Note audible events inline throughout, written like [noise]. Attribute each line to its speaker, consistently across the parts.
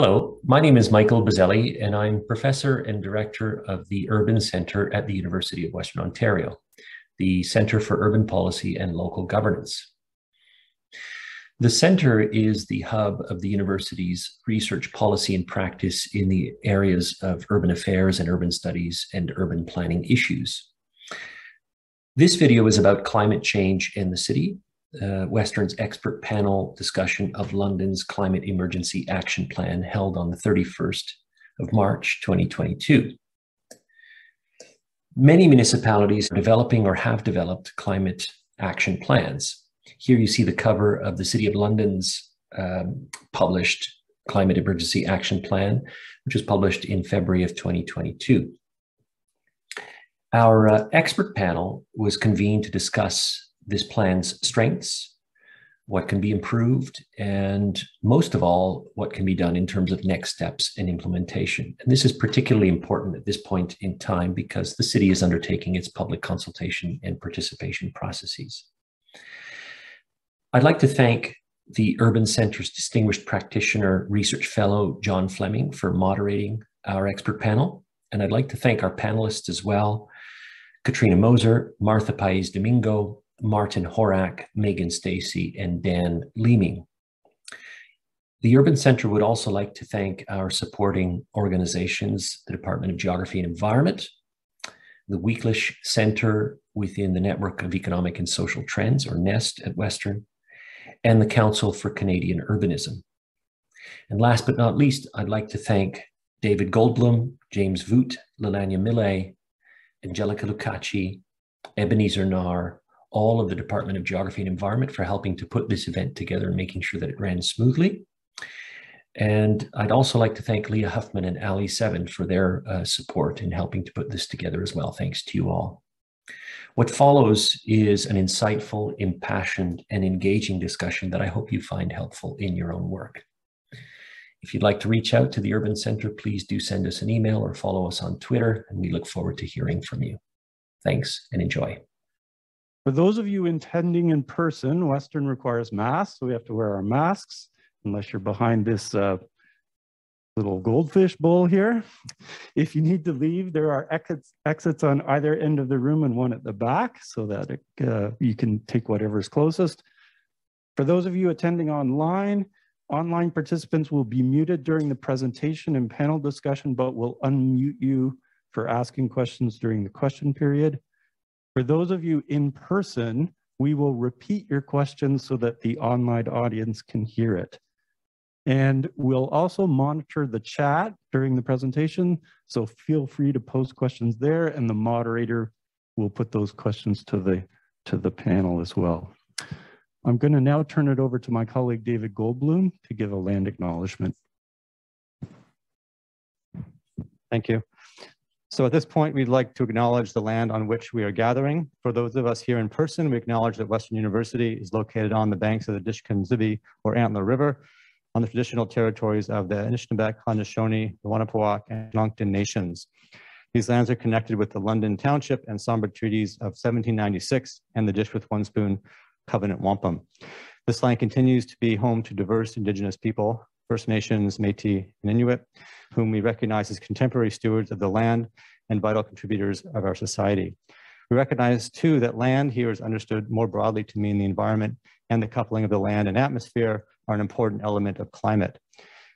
Speaker 1: Hello, my name is Michael Buzzelli, and I'm professor and director of the Urban Centre at the University of Western Ontario, the Centre for Urban Policy and Local Governance. The Centre is the hub of the university's research policy and practice in the areas of urban affairs and urban studies and urban planning issues. This video is about climate change in the city uh, Western's expert panel discussion of London's Climate Emergency Action Plan held on the 31st of March 2022. Many municipalities are developing or have developed climate action plans. Here you see the cover of the City of London's um, published Climate Emergency Action Plan, which was published in February of 2022. Our uh, expert panel was convened to discuss this plan's strengths, what can be improved, and most of all, what can be done in terms of next steps and implementation. And this is particularly important at this point in time because the city is undertaking its public consultation and participation processes. I'd like to thank the Urban Centre's distinguished practitioner research fellow, John Fleming, for moderating our expert panel. And I'd like to thank our panelists as well, Katrina Moser, Martha Paez Domingo, Martin Horak, Megan Stacey, and Dan Leeming. The Urban Center would also like to thank our supporting organizations, the Department of Geography and Environment, the Weeklish Center within the Network of Economic and Social Trends, or NEST at Western, and the Council for Canadian Urbanism. And last but not least, I'd like to thank David Goldblum, James Voogt, Lelania Millet, Angelica Lucacci, Ebenezer Nar, all of the Department of Geography and Environment for helping to put this event together and making sure that it ran smoothly. And I'd also like to thank Leah Huffman and Ali Seven for their uh, support in helping to put this together as well. Thanks to you all. What follows is an insightful, impassioned, and engaging discussion that I hope you find helpful in your own work. If you'd like to reach out to the Urban Center, please do send us an email or follow us on Twitter, and we look forward to hearing from you. Thanks and enjoy.
Speaker 2: For those of you attending in person, Western requires masks, so we have to wear our masks, unless you're behind this uh, little goldfish bowl here. If you need to leave, there are exits, exits on either end of the room and one at the back so that it, uh, you can take whatever's closest. For those of you attending online, online participants will be muted during the presentation and panel discussion, but will unmute you for asking questions during the question period. For those of you in person, we will repeat your questions so that the online audience can hear it. And we'll also monitor the chat during the presentation, so feel free to post questions there and the moderator will put those questions to the, to the panel as well. I'm gonna now turn it over to my colleague David Goldblum to give a land acknowledgement.
Speaker 3: Thank you. So at this point, we'd like to acknowledge the land on which we are gathering. For those of us here in person, we acknowledge that Western University is located on the banks of the Deshkan or Antler River on the traditional territories of the Anishinaabeg, Haudenosaunee, the and Chonnonton nations. These lands are connected with the London Township and Sombra Treaties of 1796 and the Dish with One Spoon Covenant Wampum. This land continues to be home to diverse Indigenous people, First Nations, Métis, and Inuit, whom we recognize as contemporary stewards of the land and vital contributors of our society. We recognize too that land here is understood more broadly to mean the environment and the coupling of the land and atmosphere are an important element of climate.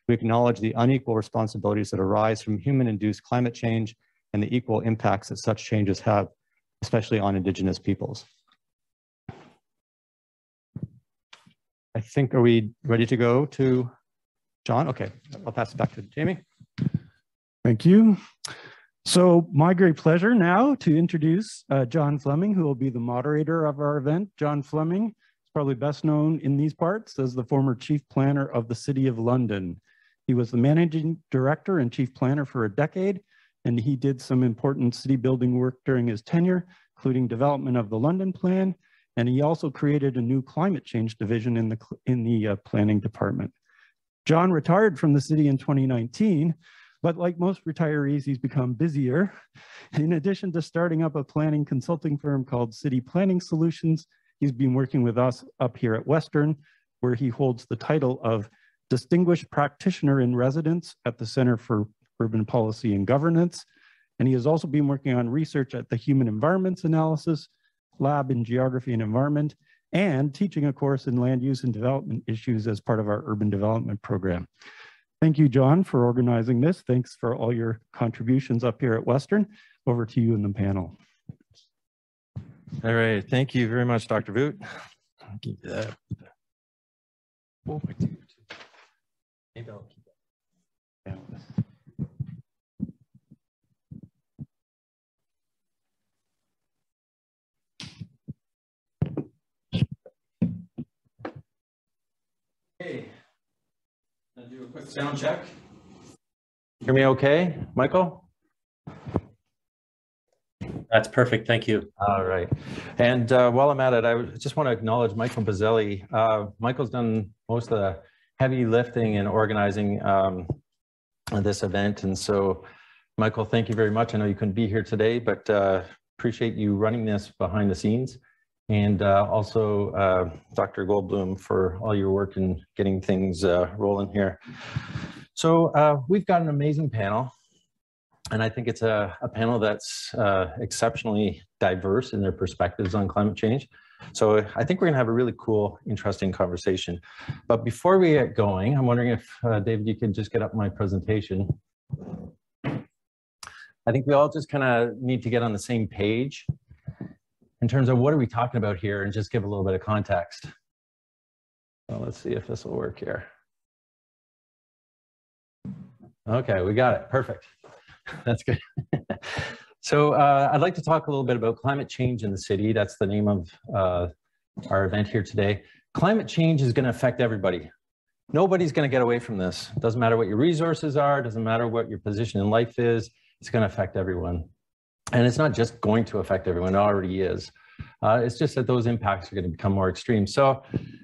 Speaker 3: We acknowledge the unequal responsibilities that arise from human-induced climate change and the equal impacts that such changes have, especially on Indigenous peoples. I think, are we ready to go to John? Okay, I'll pass it back to Jamie.
Speaker 2: Thank you. So my great pleasure now to introduce uh, John Fleming, who will be the moderator of our event. John Fleming is probably best known in these parts as the former chief planner of the City of London. He was the managing director and chief planner for a decade, and he did some important city building work during his tenure, including development of the London Plan, and he also created a new climate change division in the, in the uh, planning department. John retired from the city in 2019, but like most retirees, he's become busier. In addition to starting up a planning consulting firm called City Planning Solutions, he's been working with us up here at Western, where he holds the title of distinguished practitioner in residence at the Center for Urban Policy and Governance. And he has also been working on research at the Human Environments Analysis Lab in Geography and Environment and teaching a course in land use and development issues as part of our urban development program. Thank you, John, for organizing this. Thanks for all your contributions up here at Western. Over to you in the panel.
Speaker 4: All right, thank you very much, Dr. Voogt. Maybe I'll keep Okay. Gonna do a quick sound check. Hear me okay, Michael?
Speaker 5: That's perfect. Thank you.
Speaker 4: All right. And uh, while I'm at it, I just want to acknowledge Michael Buzzelli. Uh, Michael's done most of the heavy lifting and organizing um, this event. And so, Michael, thank you very much. I know you couldn't be here today, but uh, appreciate you running this behind the scenes. And uh, also uh, Dr. Goldblum for all your work in getting things uh, rolling here. So we've got an amazing panel. And I think it's a, a panel that's uh, exceptionally diverse in their perspectives on climate change. So I think we're gonna have a really cool, interesting conversation. But before we get going, I'm wondering if, uh, David, you could just get up my presentation. I think we all just kind of need to get on the same page in terms of what are we talking about here and just give a little bit of context. Well, let's see if this will work here. Okay, we got it, perfect. [laughs] That's good. [laughs] so uh, I'd like to talk a little bit about climate change in the city. That's the name of uh, our event here today. Climate change is going to affect everybody. Nobody's going to get away from this. Doesn't matter what your resources are. Doesn't matter what your position in life is. It's going to affect everyone. And it's not just going to affect everyone. It already is. Uh, it's just that those impacts are going to become more extreme. So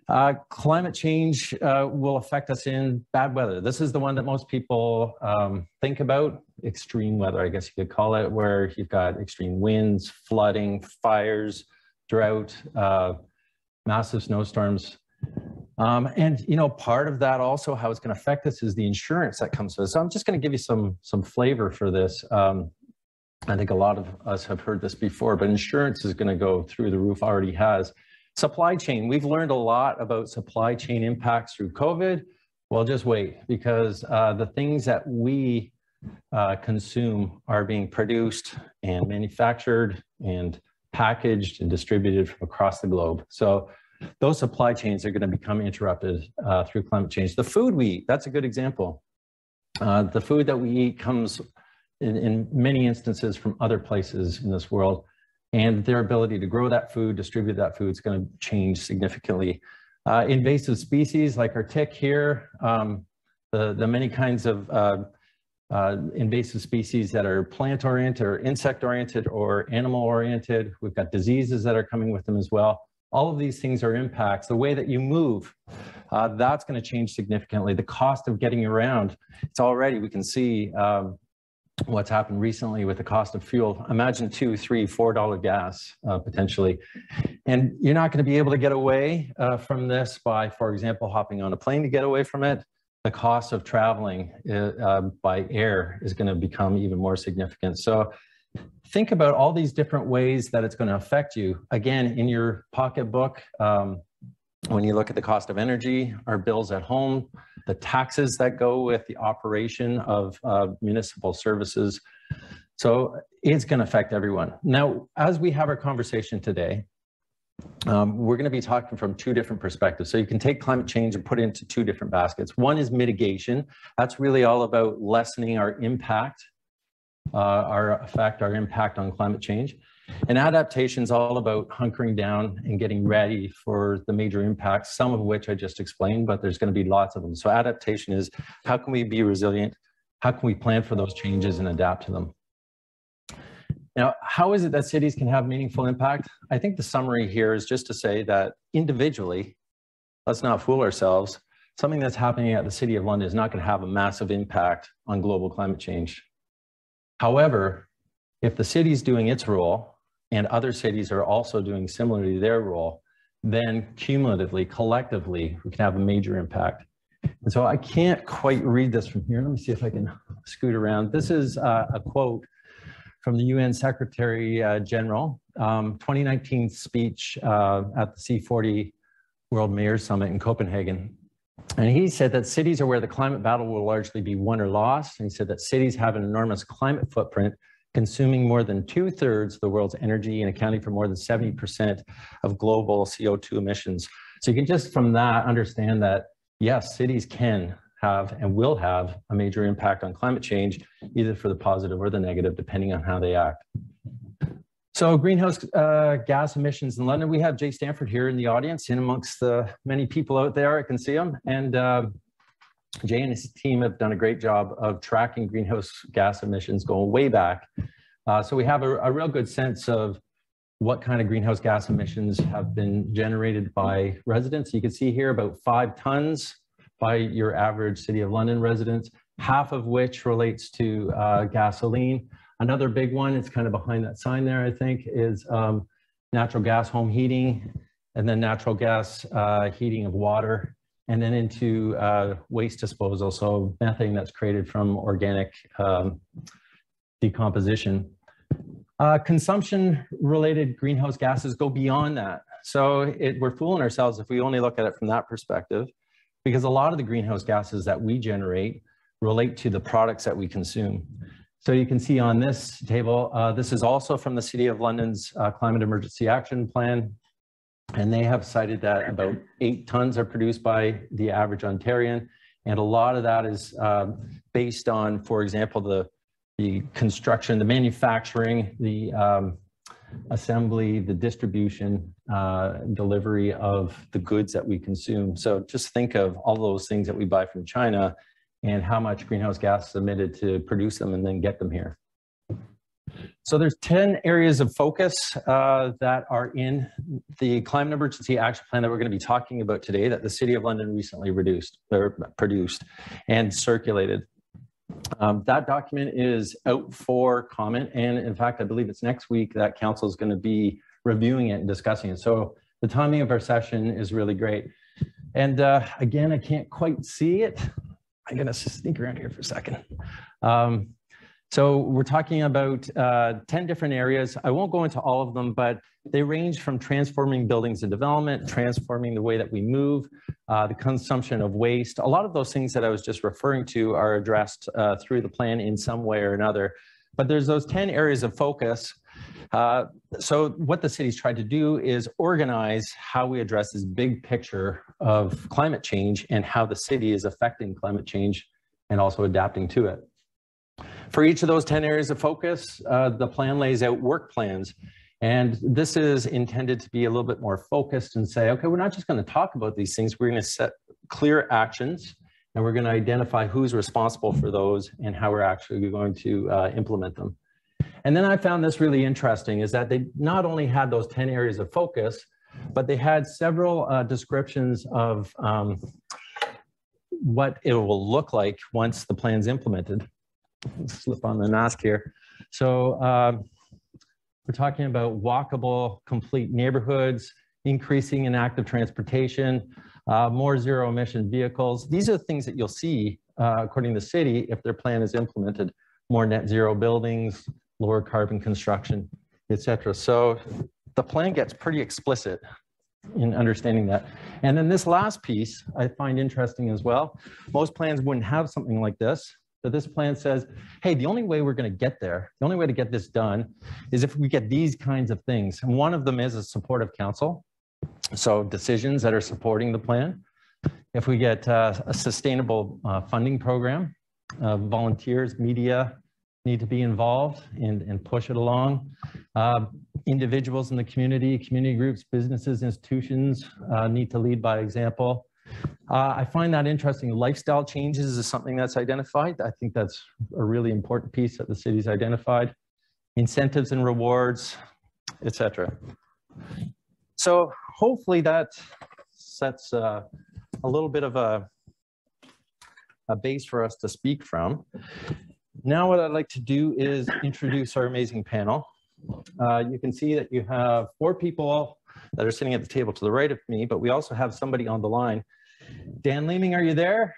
Speaker 4: uh, climate change uh, will affect us in bad weather. This is the one that most people um, think about, extreme weather, I guess you could call it, where you've got extreme winds, flooding, fires, drought, uh, massive snowstorms. Um, and you know, part of that also, how it's going to affect us is the insurance that comes with it. So I'm just going to give you some some flavor for this. Um, I think a lot of us have heard this before, but insurance is going to go through the roof, already has. Supply chain, we've learned a lot about supply chain impacts through COVID. Well, just wait, because uh, the things that we uh, consume are being produced and manufactured and packaged and distributed from across the globe. So those supply chains are going to become interrupted uh, through climate change. The food we eat, that's a good example. Uh, the food that we eat comes in, in many instances from other places in this world. And their ability to grow that food, distribute that food is going to change significantly. Uh, invasive species like our tick here, um, the, the many kinds of uh, uh, invasive species that are plant oriented or insect oriented or animal oriented. We've got diseases that are coming with them as well. All of these things are impacts. The way that you move, uh, that's going to change significantly. The cost of getting around, it's already, we can see um, what's happened recently with the cost of fuel. Imagine two, three, four dollar gas uh, potentially, and you're not going to be able to get away uh, from this by, for example, hopping on a plane to get away from it. The cost of traveling uh, uh by air is going to become even more significant. So think about all these different ways that it's going to affect you. Again, in your pocketbook, um, when you look at the cost of energy, our bills at home, the taxes that go with the operation of uh, municipal services. So it's going to affect everyone. Now, as we have our conversation today, um, we're going to be talking from two different perspectives. So you can take climate change and put it into two different baskets. One is mitigation. That's really all about lessening our impact, uh, our effect, our impact on climate change. And adaptation is all about hunkering down and getting ready for the major impacts, some of which I just explained, but there's going to be lots of them. So adaptation is how can we be resilient? How can we plan for those changes and adapt to them? Now, how is it that cities can have meaningful impact? I think the summary here is just to say that individually, let's not fool ourselves, something that's happening at the City of London is not going to have a massive impact on global climate change. However, if the city's doing its role and other cities are also doing similarly their role, then cumulatively, collectively, we can have a major impact. And so I can't quite read this from here. Let me see if I can [laughs] scoot around. This is uh, a quote from the UN Secretary uh, General, um, 2019 speech uh, at the C40 World Mayor Summit in Copenhagen. And he said that cities are where the climate battle will largely be won or lost. And he said that cities have an enormous climate footprint, consuming more than two thirds of the world's energy and accounting for more than 70% of global CO2 emissions. So you can just from that understand that, yes, cities can have and will have a major impact on climate change, either for the positive or the negative, depending on how they act. So greenhouse uh, gas emissions in London, we have Jay Stanford here in the audience in amongst the many people out there, I can see him. And uh, Jay and his team have done a great job of tracking greenhouse gas emissions going way back. Uh, so we have a, a real good sense of what kind of greenhouse gas emissions have been generated by residents. You can see here about five tons by your average City of London residents, half of which relates to uh, gasoline. Another big one, it's kind of behind that sign there, I think, is um, natural gas home heating, and then natural gas uh, heating of water, and then into uh, waste disposal, so methane that's created from organic um, decomposition. Uh, consumption related greenhouse gases go beyond that. So it, we're fooling ourselves if we only look at it from that perspective because a lot of the greenhouse gases that we generate relate to the products that we consume. So you can see on this table, uh, this is also from the City of London's uh, Climate Emergency Action Plan. And they have cited that about eight tons are produced by the average Ontarian. And a lot of that is uh, based on, for example, the, the construction, the manufacturing, the um, assembly, the distribution, uh, delivery of the goods that we consume. So just think of all those things that we buy from China and how much greenhouse gas is emitted to produce them and then get them here. So there's 10 areas of focus uh, that are in the climate emergency action plan that we're going to be talking about today that the City of London recently reduced or produced and circulated. Um, that document is out for comment. And in fact, I believe it's next week that council is going to be reviewing it and discussing it. So the timing of our session is really great. And uh, again, I can't quite see it. I'm going to sneak around here for a second. Um, so we're talking about uh, 10 different areas. I won't go into all of them, but they range from transforming buildings and development, transforming the way that we move, uh, the consumption of waste. A lot of those things that I was just referring to are addressed uh, through the plan in some way or another. But there's those 10 areas of focus. Uh, so what the city's tried to do is organize how we address this big picture of climate change and how the city is affecting climate change and also adapting to it. For each of those 10 areas of focus, uh, the plan lays out work plans. And this is intended to be a little bit more focused and say, okay, we're not just going to talk about these things, we're going to set clear actions and we're going to identify who's responsible for those and how we're actually going to uh, implement them. And then I found this really interesting is that they not only had those 10 areas of focus, but they had several uh, descriptions of um, what it will look like once the plan's implemented slip on the mask here. So um, we're talking about walkable, complete neighborhoods, increasing in active transportation, uh, more zero emission vehicles. These are the things that you'll see, uh, according to the city, if their plan is implemented, more net zero buildings, lower carbon construction, etc. So the plan gets pretty explicit in understanding that. And then this last piece I find interesting as well. Most plans wouldn't have something like this. But this plan says, hey, the only way we're going to get there, the only way to get this done is if we get these kinds of things. And one of them is a supportive council. So decisions that are supporting the plan. If we get uh, a sustainable uh, funding program, uh, volunteers, media need to be involved and, and push it along. Uh, individuals in the community, community groups, businesses, institutions uh, need to lead by example. Uh, I find that interesting. Lifestyle changes is something that's identified. I think that's a really important piece that the city's identified. Incentives and rewards, etc. So hopefully that sets uh, a little bit of a, a base for us to speak from. Now what I'd like to do is introduce our amazing panel. Uh, you can see that you have four people that are sitting at the table to the right of me, but we also have somebody on the line Dan Leeming, are you there?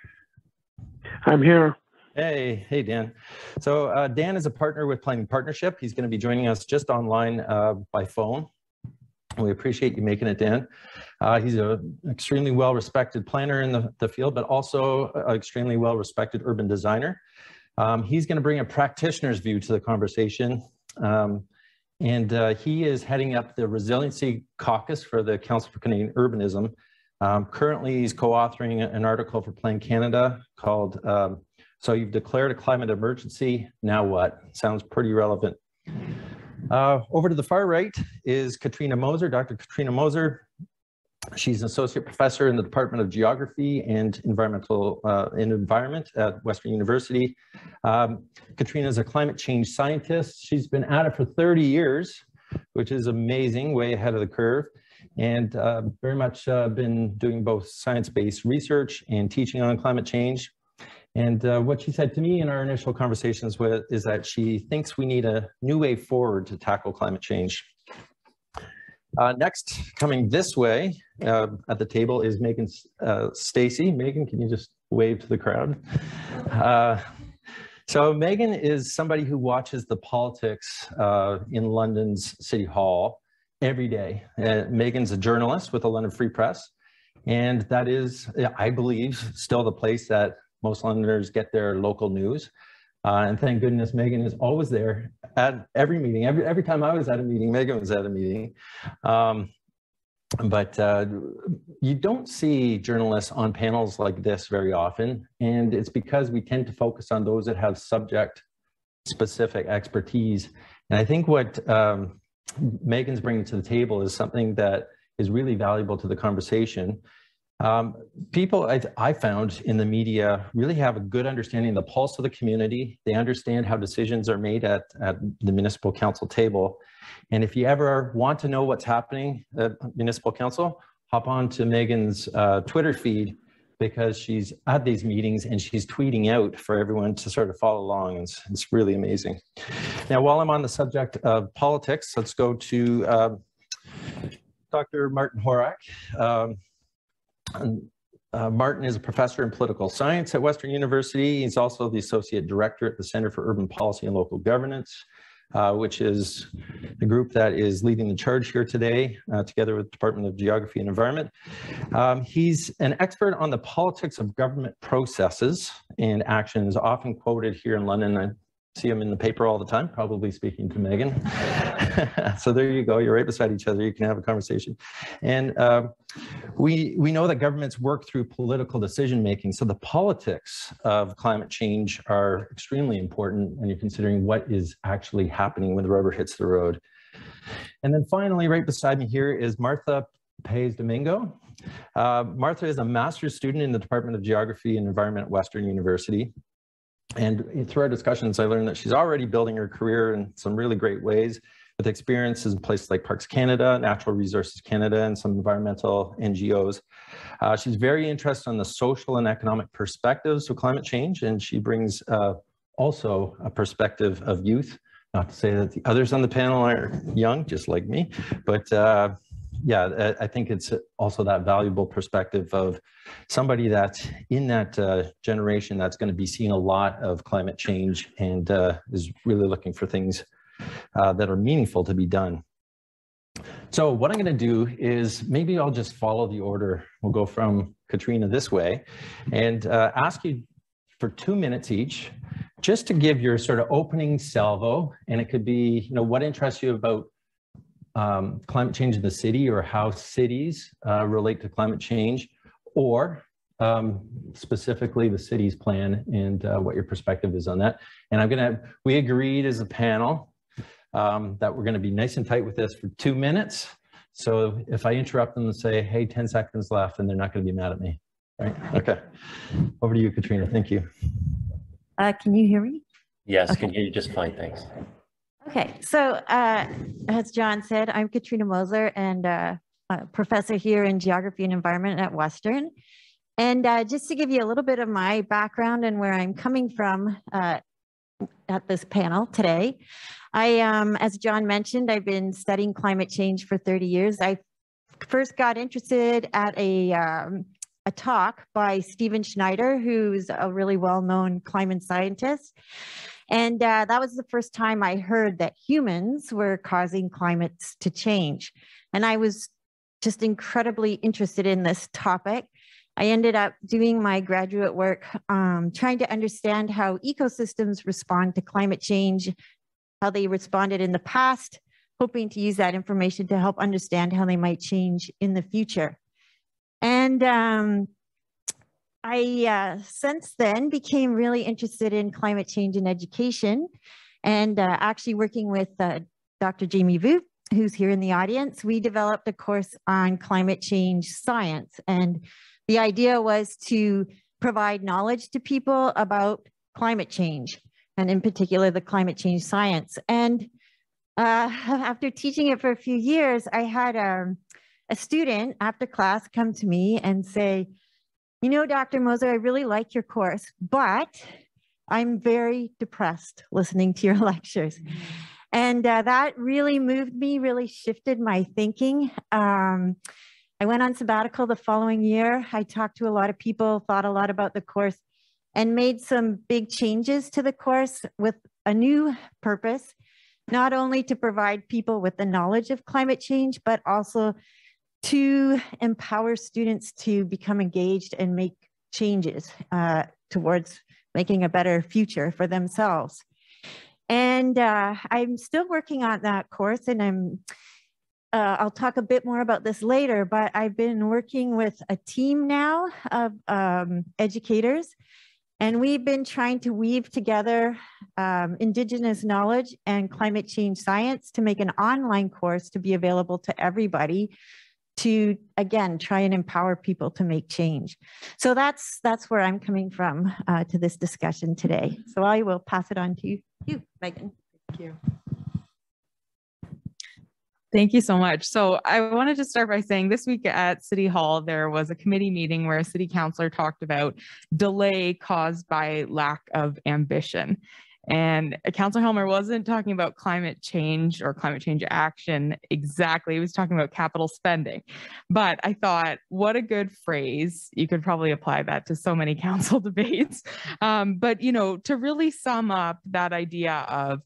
Speaker 6: I'm here.
Speaker 4: Hey, hey, Dan. So uh, Dan is a partner with Planning Partnership. He's going to be joining us just online uh, by phone. We appreciate you making it, Dan. Uh, he's an extremely well-respected planner in the, the field, but also an extremely well-respected urban designer. Um, he's going to bring a practitioner's view to the conversation. Um, and uh, he is heading up the Resiliency Caucus for the Council for Canadian Urbanism. Um, currently, he's co-authoring an article for Plan Canada called um, So You've Declared a Climate Emergency, Now What? Sounds pretty relevant. Uh, over to the far right is Katrina Moser, Dr. Katrina Moser. She's an associate professor in the Department of Geography and Environmental uh, and Environment at Western University. Um, Katrina is a climate change scientist. She's been at it for 30 years, which is amazing, way ahead of the curve, and uh, very much uh, been doing both science-based research and teaching on climate change. And uh, what she said to me in our initial conversations with is that she thinks we need a new way forward to tackle climate change. Uh, next, coming this way uh, at the table is Megan uh, Stacey. Megan, can you just wave to the crowd? So Megan is somebody who watches the politics in London's City Hall every day. Uh, Megan's a journalist with the London Free Press. And that is, I believe, still the place that most Londoners get their local news. Uh, and thank goodness Megan is always there at every meeting. Every, every time I was at a meeting, Megan was at a meeting. Um, but uh, you don't see journalists on panels like this very often. And it's because we tend to focus on those that have subject specific expertise. And I think what um, Megan's bringing to the table is something that is really valuable to the conversation. Um, people I, I, found in the media really have a good understanding of the pulse of the community. They understand how decisions are made at, at the municipal council table. And if you ever want to know what's happening at municipal council, hop on to Megan's uh, Twitter feed because she's at these meetings and she's tweeting out for everyone to sort of follow along. It's, it's really amazing. Now, while I'm on the subject of politics, let's go to uh, Dr. Martin Horak. Um, uh, Martin is a professor in political science at Western University. He's also the associate director at the Center for Urban Policy and Local Governance, uh, which is the group that is leading the charge here today, uh, together with Department of Geography and Environment. Um, he's an expert on the politics of government processes and actions, often quoted here in London see them in the paper all the time, probably speaking to Megan. [laughs] so there you go. You're right beside each other. You can have a conversation. And uh, we, we know that governments work through political decision making. So the politics of climate change are extremely important when you're considering what is actually happening when the rubber hits the road. And then finally, right beside me here is Martha Paez Domingo. Uh, Martha is a master's student in the Department of Geography and Environment at Western University. And through our discussions, I learned that she's already building her career in some really great ways with experiences in places like Parks Canada, Natural Resources Canada, and some environmental NGOs. Uh, she's very interested in the social and economic perspectives of climate change, and she brings uh, also a perspective of youth. Not to say that the others on the panel are young, just like me, but uh, yeah, I think it's also that valuable perspective of somebody that's in that uh, generation that's going to be seeing a lot of climate change and uh, is really looking for things uh, that are meaningful to be done. So what I'm going to do is maybe I'll just follow the order. We'll go from Katrina this way and uh, ask you for two minutes each just to give your sort of opening salvo. And it could be, you know, what interests you about um, climate change in the city or how cities uh, relate to climate change, or um, specifically the city's plan and uh, what your perspective is on that. And I'm gonna, we agreed as a panel um, that we're gonna be nice and tight with this for two minutes. So if I interrupt them and say, hey, 10 seconds left, then they're not gonna be mad at me, right? Okay, over to you, Katrina, thank you.
Speaker 7: Uh, can you hear me?
Speaker 5: Yes, okay. can hear you just fine, thanks.
Speaker 7: Okay, so uh, as John said, I'm Katrina Moser and uh, a professor here in geography and environment at Western. And uh, just to give you a little bit of my background and where I'm coming from uh, at this panel today, I, um, as John mentioned, I've been studying climate change for 30 years. I first got interested at a, um, a talk by Stephen Schneider, who's a really well-known climate scientist. And uh, that was the first time I heard that humans were causing climates to change. And I was just incredibly interested in this topic. I ended up doing my graduate work um, trying to understand how ecosystems respond to climate change, how they responded in the past, hoping to use that information to help understand how they might change in the future. And um, I, uh, since then, became really interested in climate change and education and uh, actually working with uh, Dr. Jamie Vu, who's here in the audience, we developed a course on climate change science. And the idea was to provide knowledge to people about climate change, and in particular, the climate change science. And uh, [laughs] after teaching it for a few years, I had um, a student after class come to me and say, you know, Dr. Moser, I really like your course, but I'm very depressed listening to your [laughs] lectures. And uh, that really moved me, really shifted my thinking. Um, I went on sabbatical the following year. I talked to a lot of people, thought a lot about the course, and made some big changes to the course with a new purpose, not only to provide people with the knowledge of climate change, but also to empower students to become engaged and make changes uh, towards making a better future for themselves. And uh, I'm still working on that course and I'm, uh, I'll talk a bit more about this later, but I've been working with a team now of um, educators and we've been trying to weave together um, Indigenous knowledge and climate change science to make an online course to be available to everybody to again try and empower people to make change so that's that's where i'm coming from uh, to this discussion today so i will pass it on to you, you megan thank you
Speaker 8: Thank you so much. So I wanted to start by saying this week at City Hall, there was a committee meeting where a city councilor talked about delay caused by lack of ambition. And Council Helmer wasn't talking about climate change or climate change action exactly. He was talking about capital spending. But I thought, what a good phrase. You could probably apply that to so many [laughs] council debates. Um, but, you know, to really sum up that idea of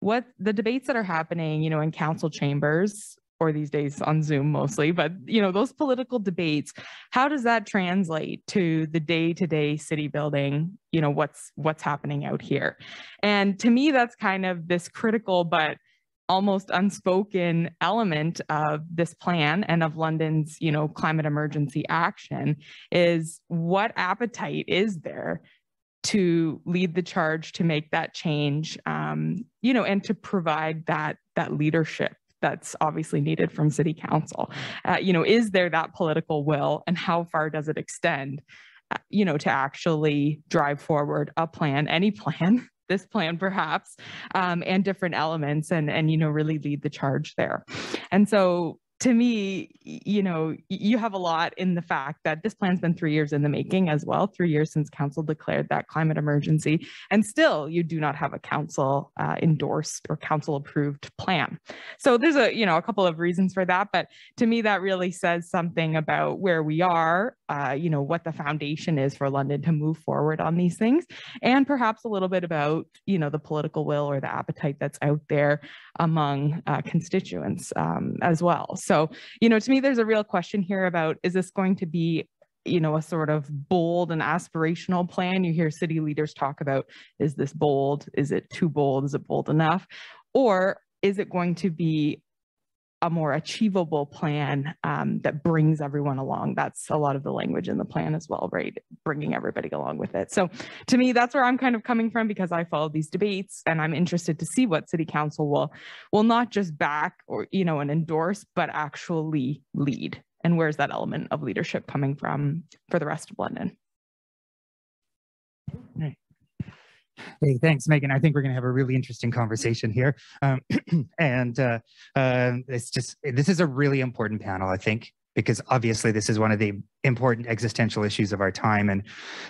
Speaker 8: what the debates that are happening, you know, in council chambers or these days on Zoom mostly, but you know, those political debates, how does that translate to the day-to-day city building, you know, what's what's happening out here? And to me, that's kind of this critical but almost unspoken element of this plan and of London's, you know, climate emergency action is what appetite is there to lead the charge to make that change um, you know and to provide that that leadership that's obviously needed from city council. Uh, you know, is there that political will and how far does it extend, uh, you know, to actually drive forward a plan, any plan, [laughs] this plan perhaps, um, and different elements and, and, you know, really lead the charge there. And so to me, you know, you have a lot in the fact that this plan's been three years in the making as well, three years since council declared that climate emergency, and still you do not have a council uh, endorsed or council approved plan. So there's a, you know, a couple of reasons for that, but to me that really says something about where we are, uh, you know, what the foundation is for London to move forward on these things, and perhaps a little bit about, you know, the political will or the appetite that's out there among uh, constituents um, as well. So, you know, to me, there's a real question here about is this going to be you know a sort of bold and aspirational plan? You hear city leaders talk about is this bold? Is it too bold? Is it bold enough? Or is it going to be a more achievable plan um, that brings everyone along. That's a lot of the language in the plan as well, right? Bringing everybody along with it. So to me, that's where I'm kind of coming from because I follow these debates and I'm interested to see what city council will, will not just back or, you know, and endorse, but actually lead. And where's that element of leadership coming from for the rest of London?
Speaker 9: Right. Hey, thanks, Megan. I think we're going to have a really interesting conversation here. Um, [clears throat] and uh, uh, it's just, this is a really important panel, I think, because obviously this is one of the important existential issues of our time. And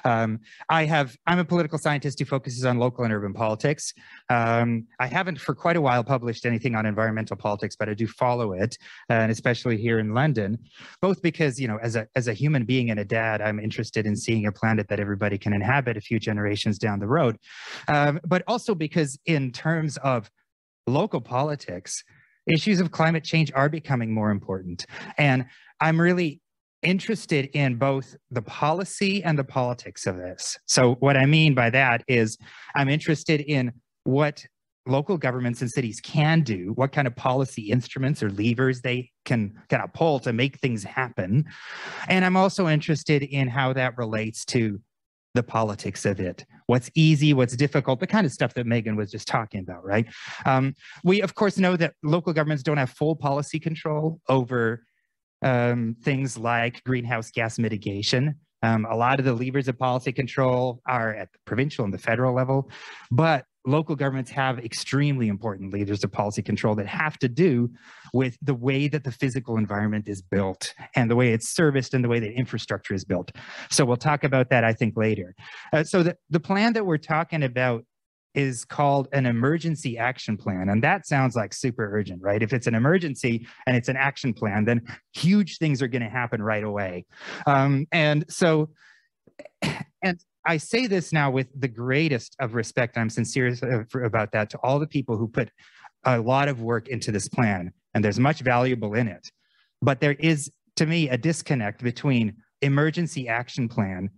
Speaker 9: um, I have, I'm a political scientist who focuses on local and urban politics. Um, I haven't for quite a while published anything on environmental politics, but I do follow it, and especially here in London, both because, you know, as a, as a human being and a dad, I'm interested in seeing a planet that everybody can inhabit a few generations down the road. Um, but also because in terms of local politics, issues of climate change are becoming more important. And I'm really interested in both the policy and the politics of this. So what I mean by that is I'm interested in what local governments and cities can do, what kind of policy instruments or levers they can kind of pull to make things happen. And I'm also interested in how that relates to the politics of it, what's easy, what's difficult, the kind of stuff that Megan was just talking about, right? Um, we, of course, know that local governments don't have full policy control over um, things like greenhouse gas mitigation. Um, a lot of the levers of policy control are at the provincial and the federal level, but local governments have extremely important levers of policy control that have to do with the way that the physical environment is built and the way it's serviced and the way that infrastructure is built. So we'll talk about that, I think, later. Uh, so the, the plan that we're talking about is called an emergency action plan. And that sounds like super urgent, right? If it's an emergency and it's an action plan, then huge things are going to happen right away. Um, and so, [clears throat] and I say this now with the greatest of respect. I'm sincere about that to all the people who put a lot of work into this plan, and there's much valuable in it. But there is, to me, a disconnect between emergency action plan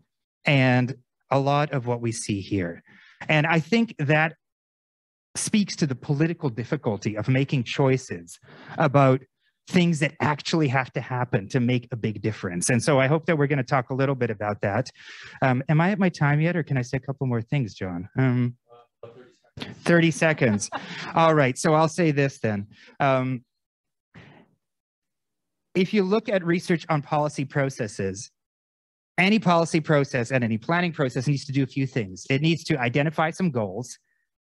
Speaker 9: and a lot of what we see here. And I think that speaks to the political difficulty of making choices about things that actually have to happen to make a big difference. And so I hope that we're going to talk a little bit about that. Um, am I at my time yet, or can I say a couple more things, John? Um, 30 seconds. [laughs] All right, so I'll say this then. Um, if you look at research on policy processes, any policy process and any planning process needs to do a few things. It needs to identify some goals,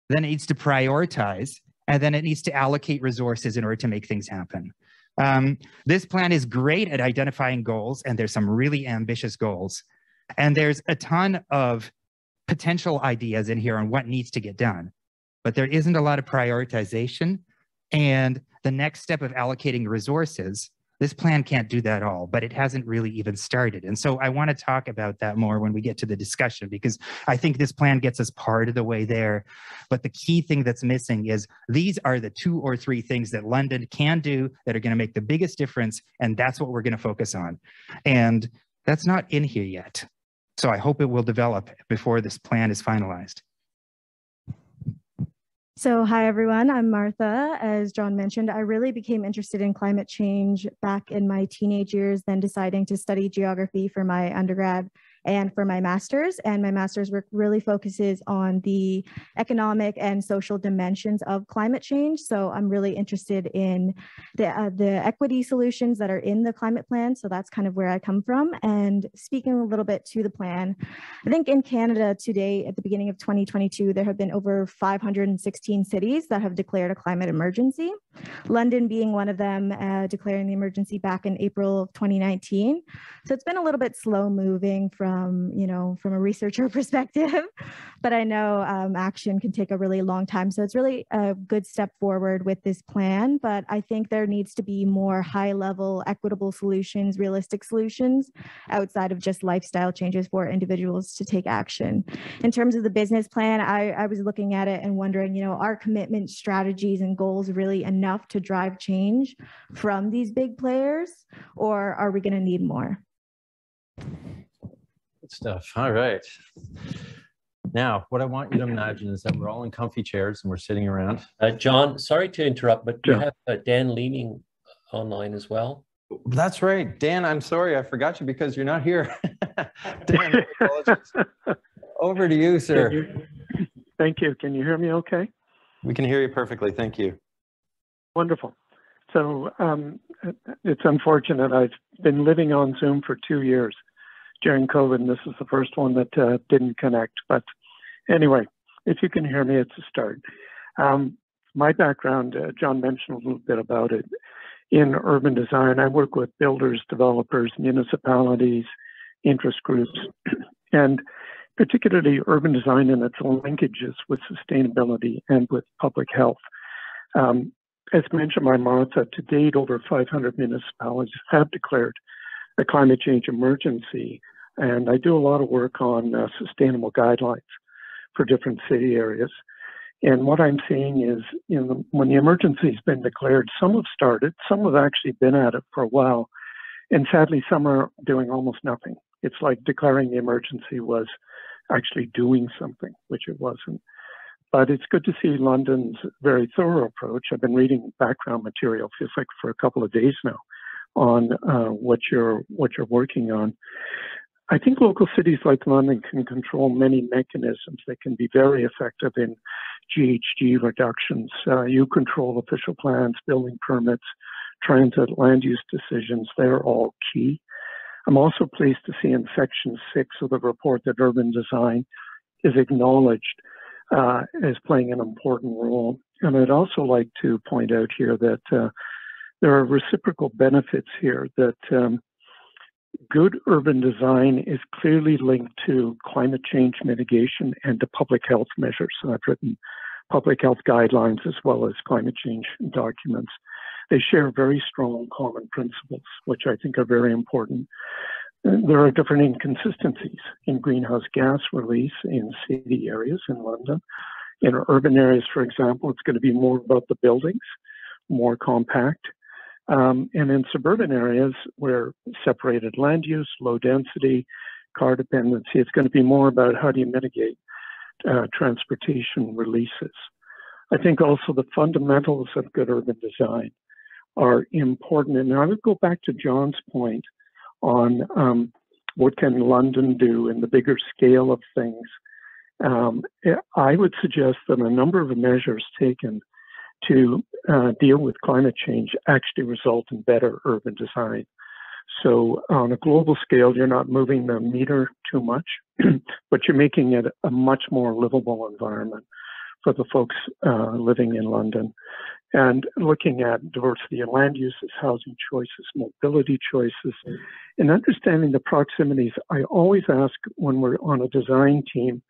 Speaker 9: then it needs to prioritize, and then it needs to allocate resources in order to make things happen. Um, this plan is great at identifying goals, and there's some really ambitious goals. And there's a ton of potential ideas in here on what needs to get done. But there isn't a lot of prioritization. And the next step of allocating resources this plan can't do that all, but it hasn't really even started. And so I want to talk about that more when we get to the discussion, because I think this plan gets us part of the way there. But the key thing that's missing is these are the two or three things that London can do that are going to make the biggest difference. And that's what we're going to focus on. And that's not in here yet. So I hope it will develop before this plan is finalized.
Speaker 10: So, hi everyone, I'm Martha. As John mentioned, I really became interested in climate change back in my teenage years, then deciding to study geography for my undergrad and for my master's. And my master's work really focuses on the economic and social dimensions of climate change. So I'm really interested in the, uh, the equity solutions that are in the climate plan. So that's kind of where I come from. And speaking a little bit to the plan, I think in Canada today, at the beginning of 2022, there have been over 516 cities that have declared a climate emergency. London being one of them, uh, declaring the emergency back in April of 2019. So it's been a little bit slow moving from, you know, from a researcher [laughs] perspective, but I know um, action can take a really long time. So it's really a good step forward with this plan, but I think there needs to be more high level equitable solutions, realistic solutions outside of just lifestyle changes for individuals to take action. In terms of the business plan, I, I was looking at it and wondering, you know, are commitment strategies and goals really enough to drive change from these big players, or are we going to need more?
Speaker 4: Good stuff. All right. Now, what I want you to imagine is that we're all in comfy chairs and we're sitting around.
Speaker 5: Uh, John, sorry to interrupt, but you have uh, Dan Leeming online as well.
Speaker 4: That's right. Dan, I'm sorry. I forgot you because you're not here. [laughs] Dan, [laughs] over to you, sir.
Speaker 6: You, thank you. Can you hear me okay?
Speaker 4: We can hear you perfectly. Thank you.
Speaker 6: Wonderful. So um, it's unfortunate. I've been living on Zoom for two years during COVID, and this is the first one that uh, didn't connect. But anyway, if you can hear me, it's a start. Um, my background, uh, John mentioned a little bit about it, in urban design. I work with builders, developers, municipalities, interest groups, [clears throat] and particularly urban design and its linkages with sustainability and with public health. Um, as mentioned by Martha, to date, over 500 municipalities have declared a climate change emergency. And I do a lot of work on uh, sustainable guidelines for different city areas. And what I'm seeing is, you know, when the emergency has been declared, some have started, some have actually been at it for a while, and sadly, some are doing almost nothing. It's like declaring the emergency was actually doing something, which it wasn't. But it's good to see London's very thorough approach. I've been reading background material, feels like for a couple of days now, on uh, what you're what you're working on. I think local cities like London can control many mechanisms that can be very effective in GHG reductions. Uh, you control official plans, building permits, transit, land use decisions. They're all key. I'm also pleased to see in section six of the report that urban design is acknowledged uh, as playing an important role. And I'd also like to point out here that uh, there are reciprocal benefits here that um, good urban design is clearly linked to climate change mitigation and to public health measures. So I've written public health guidelines as well as climate change documents. They share very strong common principles, which I think are very important. There are different inconsistencies in greenhouse gas release in city areas in London. In urban areas, for example, it's going to be more about the buildings, more compact. Um, and in suburban areas where separated land use, low density, car dependency, it's going to be more about how do you mitigate uh, transportation releases. I think also the fundamentals of good urban design are important. And I would go back to John's point on um, what can London do in the bigger scale of things. Um, I would suggest that a number of measures taken to uh, deal with climate change actually result in better urban design. So on a global scale, you're not moving the meter too much, [clears throat] but you're making it a much more livable environment for the folks uh, living in London and looking at diversity of land uses, housing choices, mobility choices, and understanding the proximities. I always ask when we're on a design team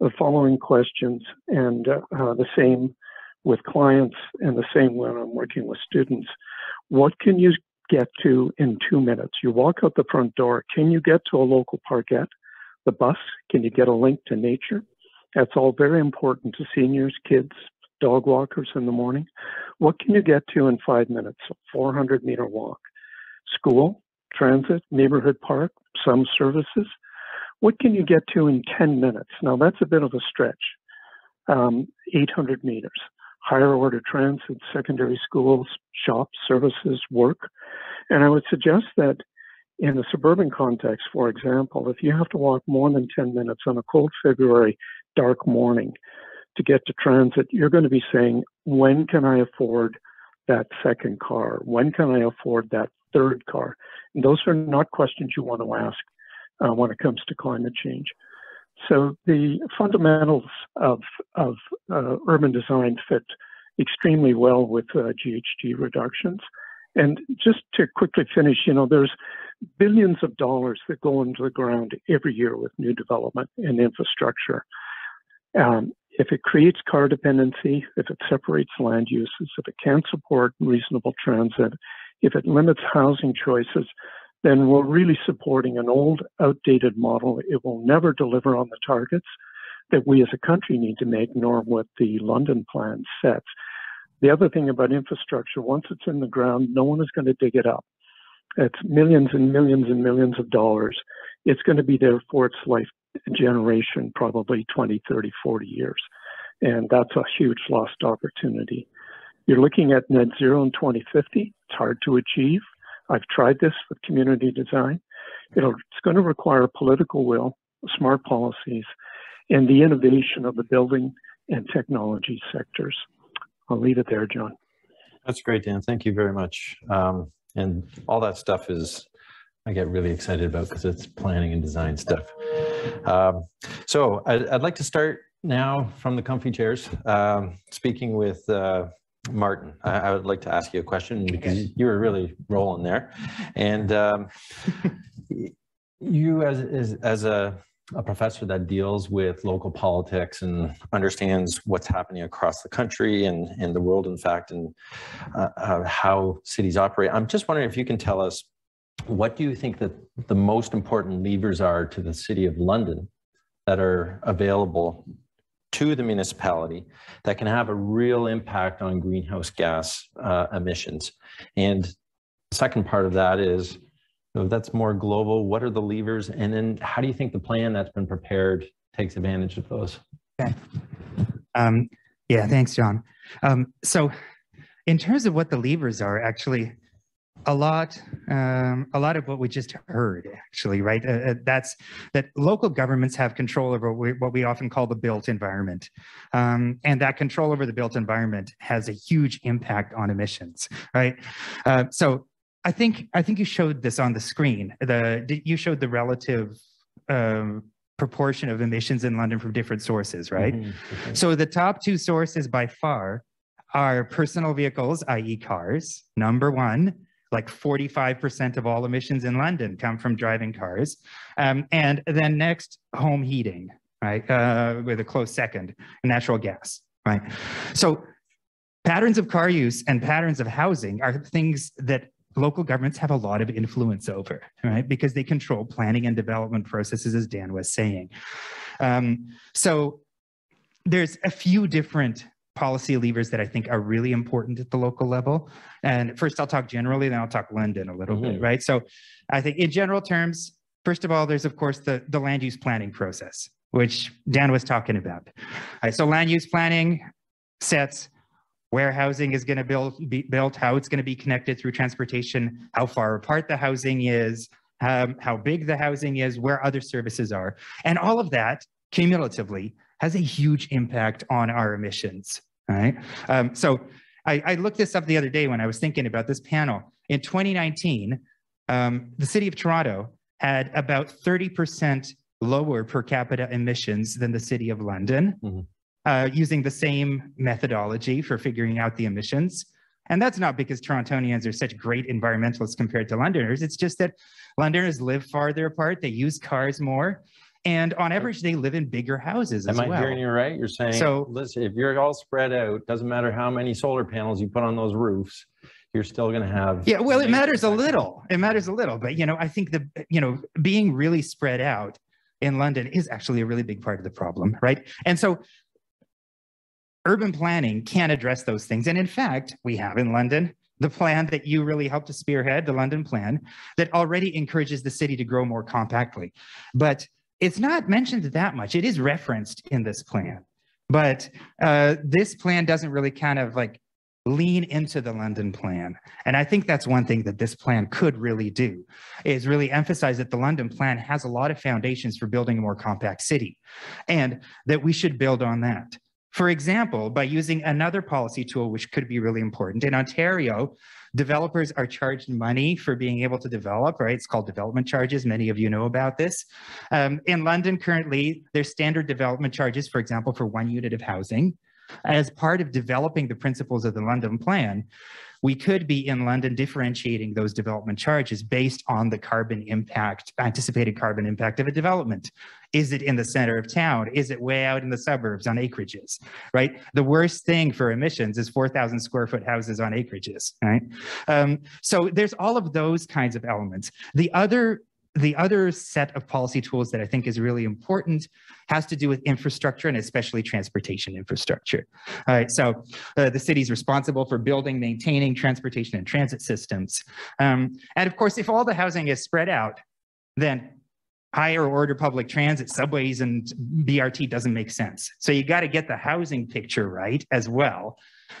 Speaker 6: the following questions, and uh, the same with clients, and the same when I'm working with students. What can you get to in two minutes? You walk out the front door. Can you get to a local parkette? The bus? Can you get a link to nature? That's all very important to seniors, kids, dog walkers in the morning. What can you get to in five minutes? A 400 meter walk. School, transit, neighborhood park, some services. What can you get to in 10 minutes? Now that's a bit of a stretch. Um, 800 meters. Higher order transit, secondary schools, shops, services, work. And I would suggest that in a suburban context, for example, if you have to walk more than 10 minutes on a cold February dark morning, to get to transit, you're going to be saying, when can I afford that second car? When can I afford that third car? And those are not questions you want to ask uh, when it comes to climate change. So the fundamentals of, of uh, urban design fit extremely well with uh, GHG reductions. And just to quickly finish, you know, there's billions of dollars that go into the ground every year with new development and infrastructure. Um, if it creates car dependency, if it separates land uses, if it can't support reasonable transit, if it limits housing choices, then we're really supporting an old, outdated model. It will never deliver on the targets that we as a country need to make, nor what the London plan sets. The other thing about infrastructure, once it's in the ground, no one is going to dig it up. It's millions and millions and millions of dollars. It's going to be there for its life generation, probably 20, 30, 40 years. And that's a huge lost opportunity. You're looking at net zero in 2050. It's hard to achieve. I've tried this with community design. It'll, it's going to require political will, smart policies, and the innovation of the building and technology sectors. I'll leave it there, John.
Speaker 4: That's great, Dan. Thank you very much. Um, and all that stuff is I get really excited about because it's planning and design stuff. Um, so I'd, I'd, like to start now from the comfy chairs, um, speaking with uh, Martin, I, I, would like to ask you a question because you were really rolling there. And um, you as, as, as a, a professor that deals with local politics and understands what's happening across the country and, and the world, in fact, and uh, uh, how cities operate. I'm just wondering if you can tell us what do you think that the most important levers are to the City of London that are available to the municipality that can have a real impact on greenhouse gas uh, emissions. And the second part of that is, if that's more global, what are the levers? And then how do you think the plan that's been prepared takes advantage of those?
Speaker 9: Okay. Um, yeah, thanks, John. Um, so in terms of what the levers are, actually, a lot um, a lot of what we just heard actually right? Uh, uh, that's that local governments have control over what we, what we often call the built environment. Um, and that control over the built environment has a huge impact on emissions right? Uh, so i think i think you showed this on the screen. The you showed the relative um, proportion of emissions in london from different sources right? Mm -hmm. so the top two sources by far are personal vehicles i.e cars number one like 45% of all emissions in London come from driving cars. Um, and then next, home heating, right, uh, with a close second, natural gas, right? So patterns of car use and patterns of housing are things that local governments have a lot of influence over, right? Because they control planning and development processes, as Dan was saying. Um, so there's a few different policy levers that I think are really important at the local level. And first, I'll talk generally, then I'll talk London a little mm -hmm. bit, mm-hmm. right? So I think in general terms, first of all, there's of course the, the land use planning process, which Dan was talking about. Right, so land use planning sets where housing is going to build, be built, how it's going to be connected through transportation, how far apart the housing is, um, how big the housing is, where other services are. And all of that cumulatively has a huge impact on our emissions right? Um, so I, I, looked this up the other day when I was thinking about this panel. In 2019, um, the city of Toronto had about 30% lower per capita emissions than the city of London, mm-hmm. uh, using the same methodology for figuring out the emissions. And that's not because Torontonians are such great environmentalists compared to Londoners. It's just that Londoners live farther apart, they use cars more. And on average, they live in bigger houses
Speaker 4: Am I
Speaker 9: well.
Speaker 4: hearing you right? You're saying, so, listen, if you're all spread out, doesn't matter how many solar panels you put on those roofs, you're still going to have.
Speaker 9: Yeah, well, it matters a little. It matters a little, but you know, I think the you know being really spread out in London is actually a really big part of the problem, right? And so urban planning can address those things. And in fact, we have in London the plan that you really helped to spearhead, the London plan, that already encourages the city to grow more compactly. But it's not mentioned that much. It is referenced in this plan, but uh, this plan doesn't really kind of like lean into the London plan. And I think that's one thing that this plan could really do, is really emphasize that the London plan has a lot of foundations for building a more compact city and that we should build on that. For example, by using another policy tool, which could be really important. In Ontario, Developers are charged money for being able to develop, right? It's called development charges. Many of you know about this. Um, in London currently, there's standard development charges, for example, for one unit of housing. As part of developing the principles of the London plan, we could be in London differentiating those development charges based on the carbon impact, anticipated carbon impact of a development. Is it in the center of town? Is it way out in the suburbs on acreages, right? The worst thing for emissions is 4,000 square foot houses on acreages, right? Um, so there's all of those kinds of elements. The other the other set of policy tools that I think is really important has to do with infrastructure and especially transportation infrastructure. All right, so uh, the city is responsible for building, maintaining transportation and transit systems. Um, and of course, if all the housing is spread out, then higher order public transit, subways and BRT doesn't make sense. So you got to get the housing picture right as well.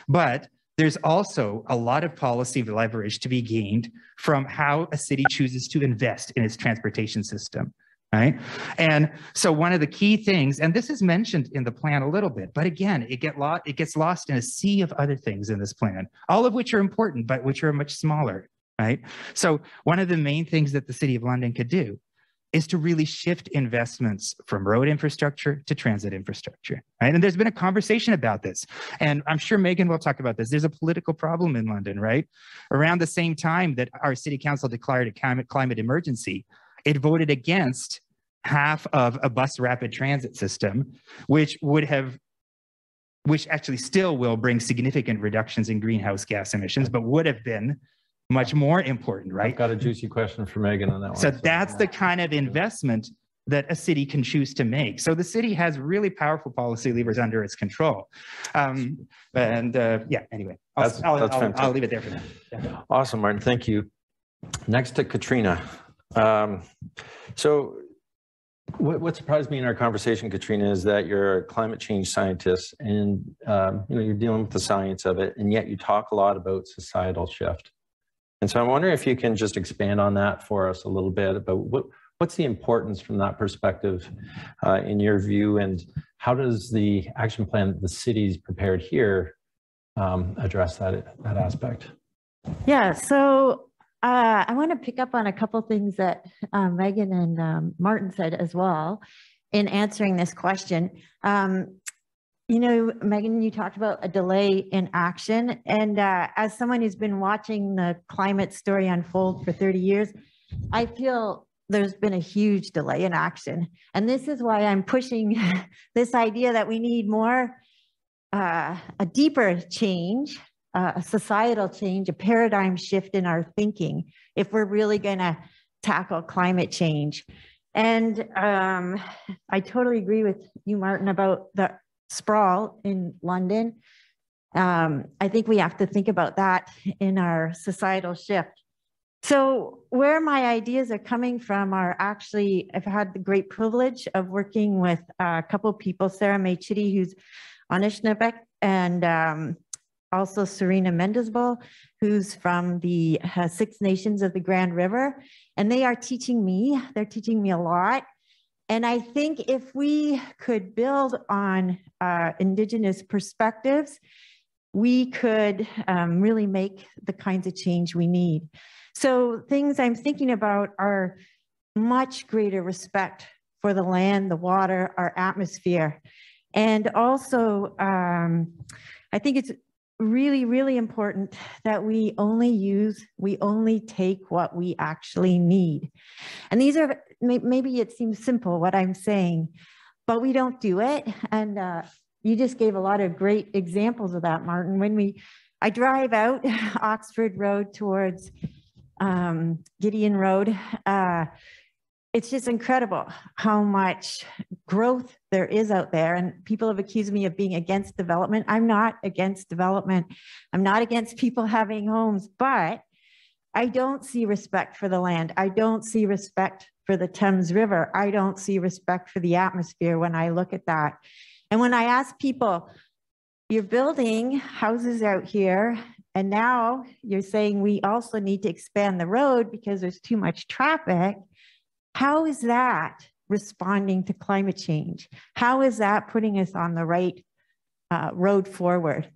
Speaker 9: But there's also a lot of policy leverage to be gained from how a city chooses to invest in its transportation system right? And so one of the key things and this is mentioned in the plan a little bit but again it get lot it gets lost in a sea of other things in this plan all of which are important but which are much smaller right? So one of the main things that the city of london could do is to really shift investments from road infrastructure to transit infrastructure. Right? And there's been a conversation about this. And I'm sure Megan will talk about this. There's a political problem in London, right? Around the same time that our city council declared a climate, climate emergency, it voted against half of a bus rapid transit system, which would have which actually still will bring significant reductions in greenhouse gas emissions, but would have been much more important, right?
Speaker 4: I've got a juicy question for Megan on that one.
Speaker 9: So that's the kind of investment that a city can choose to make. So the city has really powerful policy levers under its control. Um, and uh, yeah, anyway, I'll,
Speaker 4: That's-
Speaker 9: I'll,
Speaker 4: that's
Speaker 9: I'll, I'll leave it there for now. Yeah.
Speaker 4: Awesome, Martin. Thank you. Next to Katrina. Um, so what, what surprised me in our conversation, Katrina, is that you're a climate change scientist and um, you know you're dealing with the science of it, and yet you talk a lot about societal shift. And so I'm wondering if you can just expand on that for us a little bit about what what's the importance from that perspective uh, in your view, and how does the action plan that the city's prepared here um, address that that aspect?
Speaker 7: Yeah, so uh, I want to pick up on a couple things that uh, Megan and um, Martin said as well in answering this question. Um, you know, Megan, you talked about a delay in action. And uh, as someone who's been watching the climate story unfold for 30 years, I feel there's been a huge delay in action. And this is why I'm pushing [laughs] this idea that we need more, uh, a deeper change uh, a societal change, a paradigm shift in our thinking if we're really going to tackle climate change. And um, I totally agree with you, Martin, about the sprawl in London. Um, I think we have to think about that in our societal shift. So where my ideas are coming from are actually, I've had the great privilege of working with a couple people, Sarah May Chitty, who's Anishinaabe, and um, also Serena Mendesbol, who's from the uh, Six Nations of the Grand River. And they are teaching me, they're teaching me a lot. And I think if we could build on uh, Indigenous perspectives, we could um, really make the kinds of change we need. So things I'm thinking about are much greater respect for the land, the water, our atmosphere. And also, um, I think it's really, really important that we only use, we only take what we actually need. And these are, maybe it seems simple what I'm saying, but we don't do it. And uh, you just gave a lot of great examples of that, Martin. When we, I drive out [laughs] Oxford Road towards um, Gideon Road, uh, it's just incredible how much growth there is out there. And people have accused me of being against development. I'm not against development. I'm not against people [laughs] having homes, but I don't see respect for the land. I don't see respect for the Thames River. I don't see respect for the atmosphere when I look at that. And when I ask people, you're building houses out here, and now you're saying we also need to expand the road because there's too much traffic. How is that responding to climate change? How is that putting us on the right uh, road forward?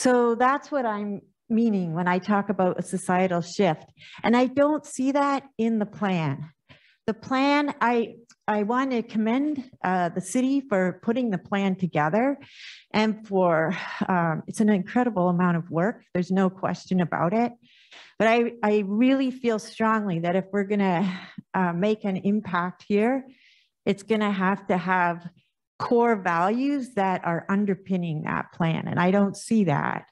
Speaker 7: So that's what I'm meaning when I talk about a societal shift. And I don't see that in the plan. The plan, I, I want to commend uh, the city for putting the plan together and for, um, it's an incredible amount of work. There's no question about it. But I, I really feel strongly that if we're going to uh, make an impact here, it's going to have to have core values that are underpinning that plan. And I don't see that.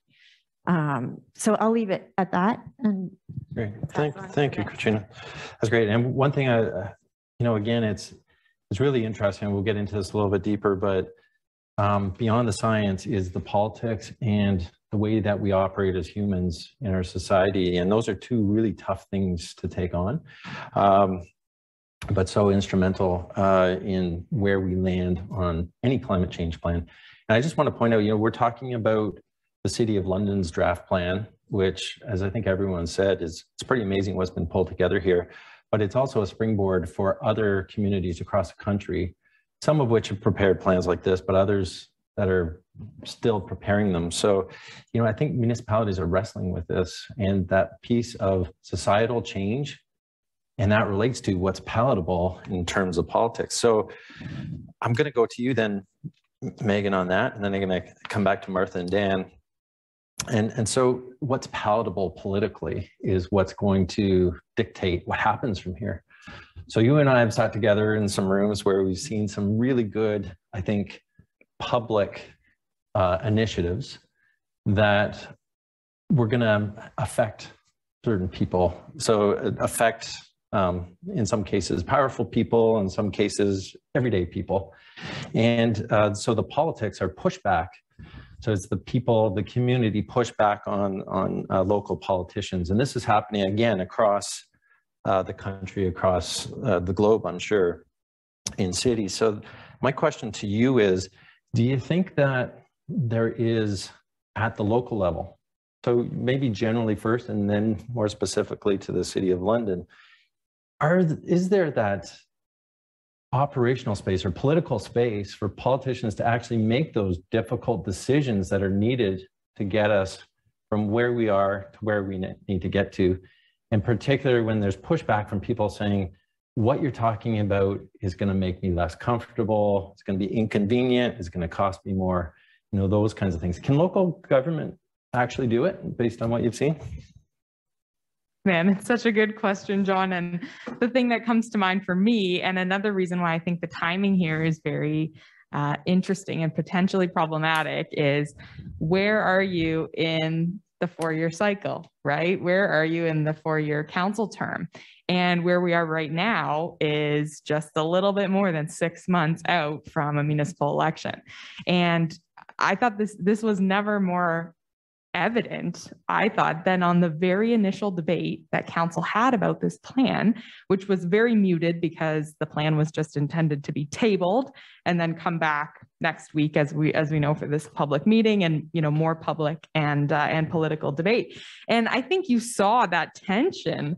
Speaker 7: Um, so I'll leave it at that. And
Speaker 4: Great. Thank, thank you. Katrina. That's great. And one thing I, uh, you know, again, it's, it's really interesting. We'll get into this a little bit deeper, but um, beyond the science is the politics and the way that we operate as humans in our society. And those are two really tough things to take on. Um, but so instrumental uh, in where we land on any climate change plan. And I just want to point out, you know, we're talking about the City of London's draft plan, which, as I think everyone said, is it's pretty amazing what's been pulled together here. But it's also a springboard for other communities across the country, some of which have prepared plans like this, but others that are still preparing them. So, you know, I think municipalities are wrestling with this and that piece of societal change And that relates to what's palatable in terms of politics. So I'm going to go to you then, Megan, on that, and then I'm going to come back to Martha and Dan. And, and so what's palatable politically is what's going to dictate what happens from here. So you and I have sat together in some rooms where we've seen some really good, I think, public uh, initiatives that we're going to affect certain people. So affect, um, in some cases, powerful people, in some cases, everyday people. And uh, so the politics are pushback. So it's the people, the community pushback on, on uh, local politicians. And this is happening again across uh, the country, across uh, the globe, I'm sure, in cities. So my question to you is, do you think that there is at the local level, so maybe generally first and then more specifically to the City of London, are, is there that operational space or political space for politicians to actually make those difficult decisions that are needed to get us from where we are to where we need to get to. And particularly when there's pushback from people saying, what you're talking about is going to make me less comfortable, it's going to be inconvenient, it's going to cost me more, you know, those kinds of things. Can local government actually do it based on what you've seen?
Speaker 8: Man, it's such a good question, John. And the thing that comes to mind for me, and another reason why I think the timing here is very uh, interesting and potentially problematic, is where are you in the four year cycle, right? Where are you in the four year council term? And where we are right now is just a little bit more than six months out from a municipal election. And I thought this this was never more evident, I thought, than on the very initial debate that council had about this plan, which was very muted because the plan was just intended to be tabled and then come back next week as we as we know for this public meeting and you know more public and uh, and political debate. And I think you saw that tension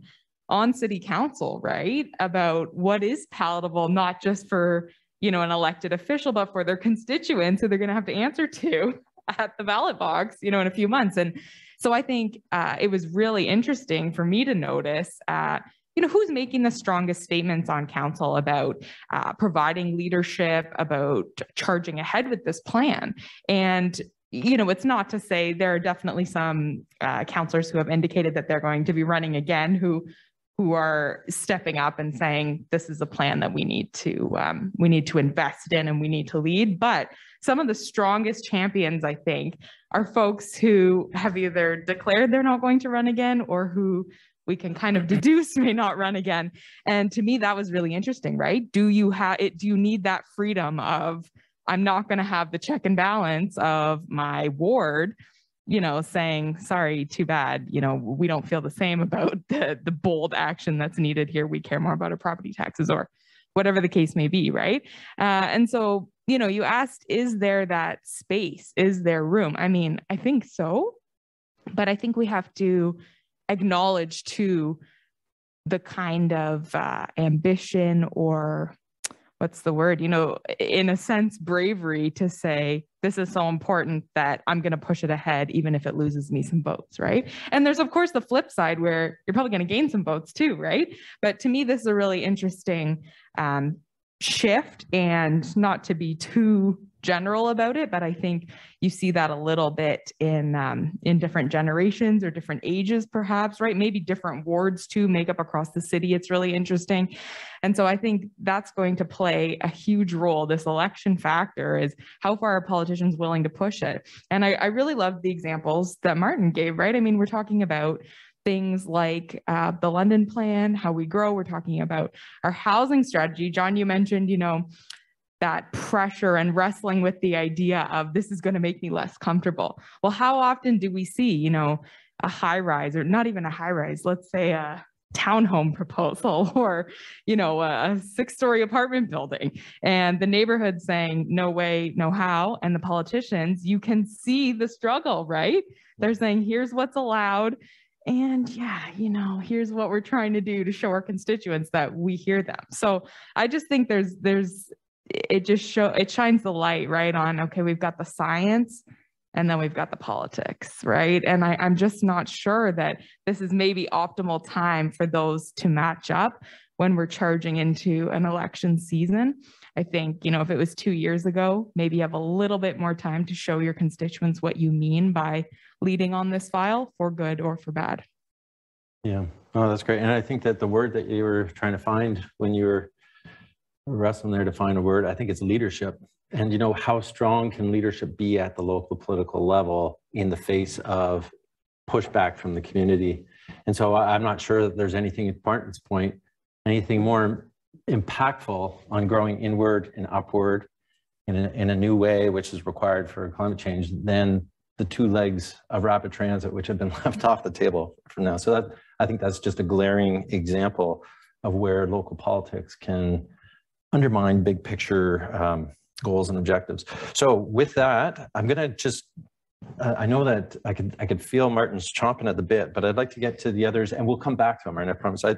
Speaker 8: on city council, right? About what is palatable, not just for you know, an elected official, but for their constituents who they're going to have to answer to at the ballot box, you know, in a few months. And so I think uh, it was really interesting for me to notice, uh, you know, who's making the strongest statements on council about uh, providing leadership, about charging ahead with this plan. And you know, it's not to say there are definitely some uh, councillors who have indicated that they're going to be running again who who are stepping up and saying this is a plan that we need to um, we need to invest in and we need to lead but some of the strongest champions i think are folks who have either declared they're not going to run again or who we can kind of [laughs] deduce may not run again and to me that was really interesting right do you have it do you need that freedom of i'm not going to have the check and balance of my ward you know, saying, sorry, too bad, you know, we don't feel the same about [laughs] the, the bold action that's needed here. We care more about our property taxes or whatever the case may be, right? Uh, and so, you know, you asked, is there that space? Is there room? I mean, I think so, but I think we have to acknowledge too the kind of uh, ambition or what's the word you know in a sense bravery to say this is so important that i'm going to push it ahead even if it loses me some votes right and there's of course the flip side where you're probably going to gain some votes too right but to me this is a really interesting um, shift and not to be too general about it, but I think you see that a little bit in um, in different generations or different ages, perhaps, right? Maybe different wards too make up across the city. It's really interesting, and so I think that's going to play a huge role. This election factor is how far are politicians willing to push it, and I, I really love the examples that Martin gave. Right? I mean, we're talking about things like uh, the London plan, how we grow. We're talking about our housing strategy. John, you mentioned, you know, that pressure and wrestling with the idea of this is going to make me less comfortable. Well, how often do we see, you know, a high rise or not even a high rise, let's say a townhome proposal [laughs] or, you know, a six story apartment building and the neighborhood saying, no way, no how. And the politicians, you can see the struggle, right? They're saying, here's what's allowed. And yeah, you know, here's what we're trying to do to show our constituents that we hear them. So I just think there's there's it just show it shines the light right on okay we've got the science and then we've got the politics, right? And I, I'm just not sure that this is maybe optimal time for those to match up when we're charging into an election season. I think, you know, if it was two years ago, maybe you have a little bit more time to show your constituents what you mean by leading on this file for good or for bad.
Speaker 4: Yeah, oh, that's great. And I think that the word that you were trying to find when you were wrestling there to find a word, I think it's leadership. And you know, how strong can leadership be at the local political level in the face of pushback from the community? And so I'm not sure that there's anything at Martin's point, anything more impactful on growing inward and upward in a, in a new way, which is required for climate change, than the two legs of rapid transit, which have been [laughs] left off the table for now. So that I think that's just a glaring example of where local politics can undermine big picture um, goals and objectives. So with that, I'm going to just uh, I know that I could I could feel Martin's chomping at the bit, but I'd like to get to the others, and we'll come back to them. And I promise. I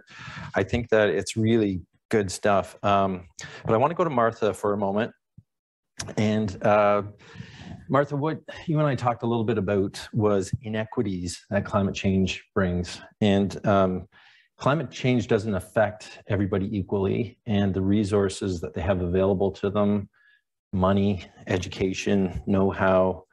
Speaker 4: I think that it's really good stuff. Um, but I want to go to Martha for a moment, and uh, Martha, what you and I talked a little bit about was inequities that climate change brings, and um, climate change doesn't affect everybody equally, and the resources that they have available to them money, education, know-how,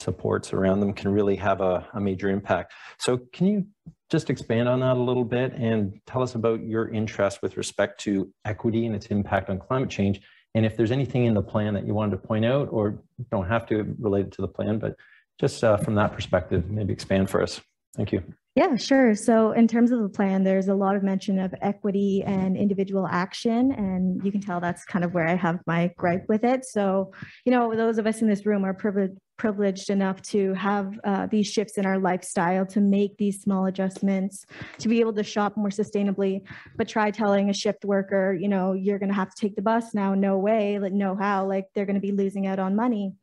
Speaker 4: supports around them can really have a, a, major impact. So can you just expand on that a little bit and tell us about your interest with respect to equity and its impact on climate change? And if there's anything in the plan that you wanted to point out or don't have to relate it to the plan, but just uh, from that perspective, maybe expand for us. Thank you.
Speaker 10: Yeah, sure. So in terms of the plan, there's a lot of mention of equity and individual action, and you can tell that's kind of where I have my gripe with it. So, you know, those of us in this room are privileged privileged enough to have uh, these shifts in our lifestyle to make these small adjustments to be able to shop more sustainably. But try telling a shift worker you know you're going to have to take the bus now. No way. Like no how. Like they're going to be losing out on money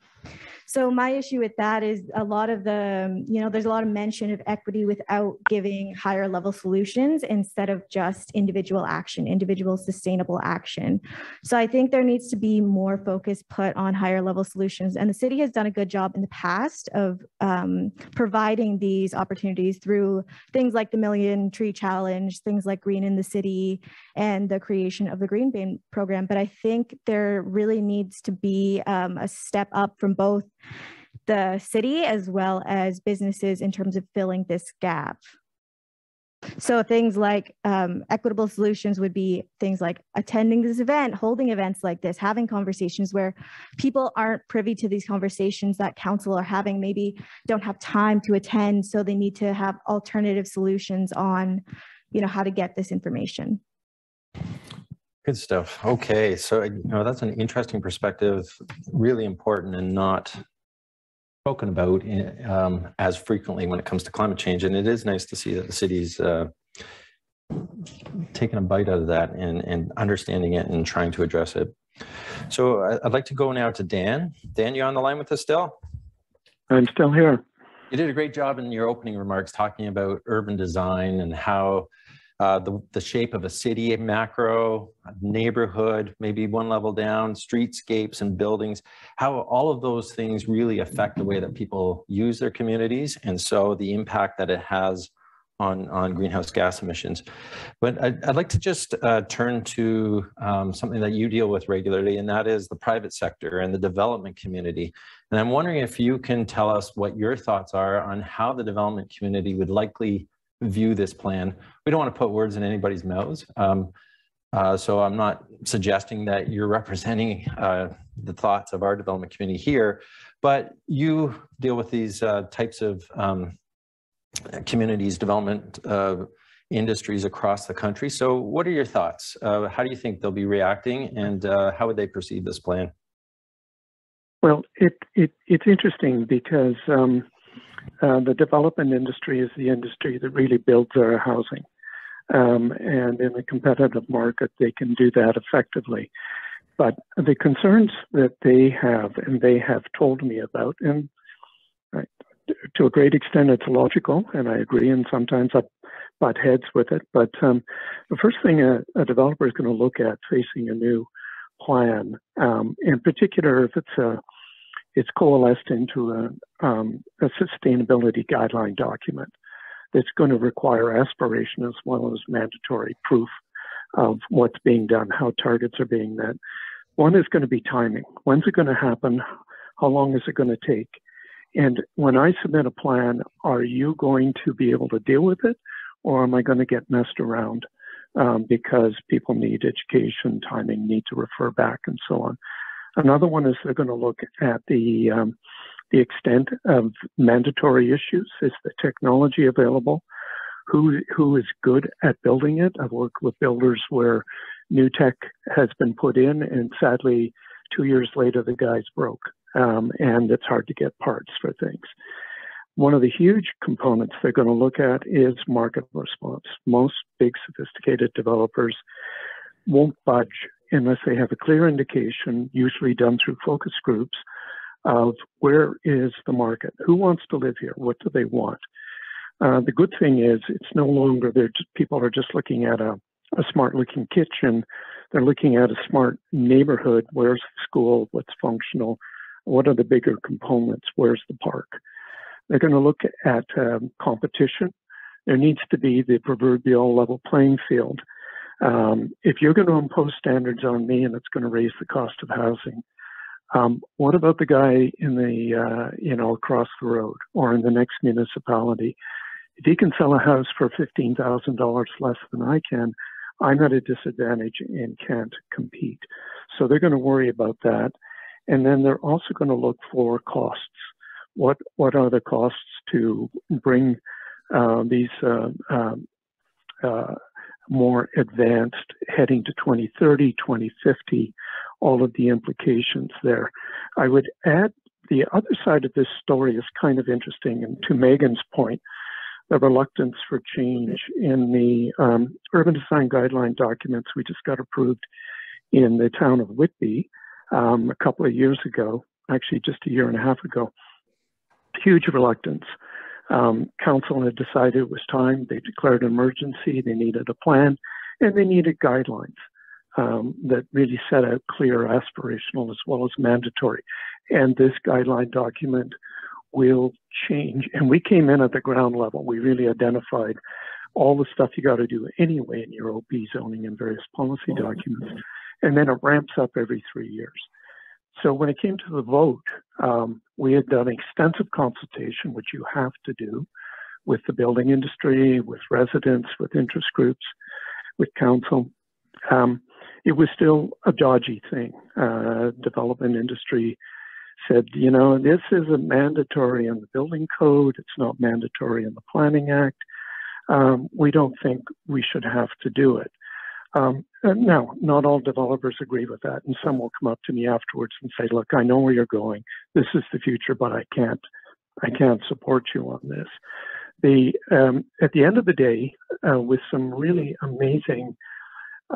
Speaker 10: so my issue with that is a lot of the, you know, there's a lot of mention of equity without giving higher level solutions instead of just individual action, individual sustainable action. So I think there needs to be more focus put on higher level solutions. And the city has done a good job in the past of um, providing these opportunities through things like the Million Tree Challenge, things like Green in the City, and the creation of the Green Bin program. But I think there really needs to be um, a step up from both the city as well as businesses in terms of filling this gap. So things like um, equitable solutions would be things like attending this event, holding events like this, having conversations where people aren't privy to these conversations that council are having, maybe don't have time to attend, so they need to have alternative solutions on, you know, how to get this information.
Speaker 4: Good stuff. Okay, so you know that's an interesting perspective, really important and not spoken about in, um, as frequently when it comes to climate change. And it is nice to see that the city's uh, taking a bite out of that and, and understanding it and trying to address it. So I'd like to go now to Dan. Dan, you on the line with us still?
Speaker 6: I'm still here.
Speaker 4: You did a great job in your opening remarks talking about urban design and how uh, the, the shape of a city, macro, a neighborhood, maybe one level down, streetscapes and buildings, how all of those things really affect the way that people use their communities. And so the impact that it has on, on greenhouse gas emissions. But I'd, I'd like to just uh, turn to um, something that you deal with regularly, and that is the private sector and the development community. And I'm wondering if you can tell us what your thoughts are on how the development community would likely view this plan. We don't want to put words in anybody's mouths. Um, uh, so I'm not suggesting that you're [laughs] representing uh, the thoughts of our development community here, but you deal with these uh, types of um, communities, development uh, industries across the country. So what are your thoughts? Uh, how do you think they'll be reacting and uh, how would they perceive this plan?
Speaker 6: Well, it, it it's interesting because um, uh, the development industry is the industry that really builds our housing. Um, and in a competitive market, they can do that effectively. But the concerns that they have, and they have told me about, and right, to a great extent, it's logical, and I agree, and sometimes I butt heads with it. But um, the first thing a, a developer is going to look at facing a new plan, um, in particular, if it's a it's coalesced into a, um, a sustainability guideline document that's going to require aspiration as well as mandatory proof of what's being done, how targets are being met. One is going to be timing. When's it going to happen? How long is it going to take? And when I submit a plan, are you going to be able to deal with it? Or am I going to get messed around um, because people need education, timing, need to refer back, and so on? Another one is they're going to look at the um, the extent of mandatory issues. Is the technology available? Who who is good at building it? I've worked with builders where new tech has been put in, and sadly, two years later the guy's broke, um, and it's hard to get parts for things. One of the huge components they're going to look at is market response. Most big sophisticated developers won't budge unless they have a clear indication, usually done through focus groups, of where is the market? Who wants to live here? What do they want? Uh, the good thing is it's no longer there. People are just looking at a, a smart looking kitchen. They're looking at a smart neighborhood. Where's the school? What's functional? What are the bigger components? Where's the park? They're going to look at um, competition. There needs to be the proverbial level playing field. Um, if you're going to impose standards on me and it's going to raise the cost of housing, um, what about the guy in the, uh, you know, across the road or in the next municipality? If he can sell a house for $15,000 less than I can, I'm at a disadvantage and can't compete. So they're going to worry about that. And then they're also going to look for costs. What, what are the costs to bring uh, these uh, um, uh, more advanced heading to 2030, 2050, all of the implications there. I would add the other side of this story is kind of interesting. And to Megan's point, the reluctance for change in the um, urban design guideline documents we just got approved in the town of Whitby um, a couple of years ago, actually just a year and a half ago. Huge reluctance um, council had decided it was time. They declared an emergency. They needed a plan, and they needed guidelines um, that really set out clear, aspirational as well as mandatory. And this guideline document will change. And we came in at the ground level. We really identified all the stuff you got to do anyway in your OP zoning and various policy documents. And then it ramps up every three years. So when it came to the vote, um, we had done extensive consultation, which you have to do with the building industry, with residents, with interest groups, with council. Um, it was still a dodgy thing. Uh, development industry said, you know, this isn't mandatory in the building code. It's not mandatory in the Planning Act. Um, we don't think we should have to do it. Um, now, not all developers agree with that, and some will come up to me afterwards and say, "Look, I know where you're going. This is the future, but I can't, I can't support you on this." The um, at the end of the day, uh, with some really amazing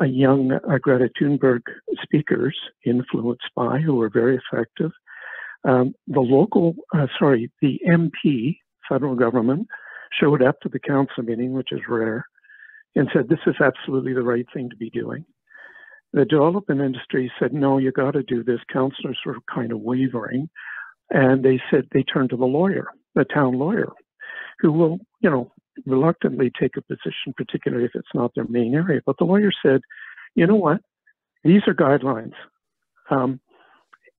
Speaker 6: uh, young uh, Greta Thunberg speakers influenced by who were very effective, um, the local, uh, sorry, the MP, federal government, showed up to the council meeting, which is rare and said, this is absolutely the right thing to be doing. The development industry said, no, you got to do this. Councillors were kind of wavering. And they said they turned to the lawyer, the town lawyer, who will, you know, reluctantly take a position, particularly if it's not their main area. But the lawyer said, you know what? These are guidelines. Um,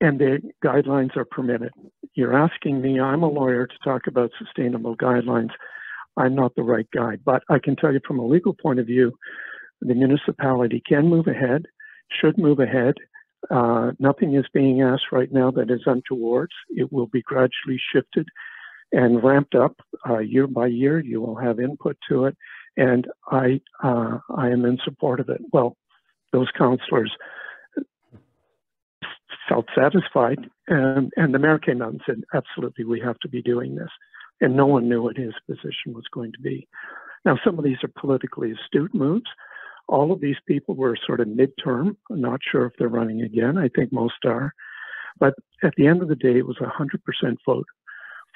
Speaker 6: and the guidelines are permitted. You're asking me, I'm a lawyer, to talk about sustainable guidelines. I'm not the right guy. But I can tell you from a legal point of view, the municipality can move ahead, should move ahead. Uh, nothing is being asked right now that is untoward. It will be gradually shifted and ramped up uh, year by year. You will have input to it, and I uh, I am in support of it. Well, those councillors felt satisfied, and, and the mayor came out and said, "Absolutely, we have to be doing this." And no one knew what his position was going to be. Now, some of these are politically astute moves. All of these people were sort of midterm. Not sure if they're running again. I think most are. But at the end of the day, it was a 100% vote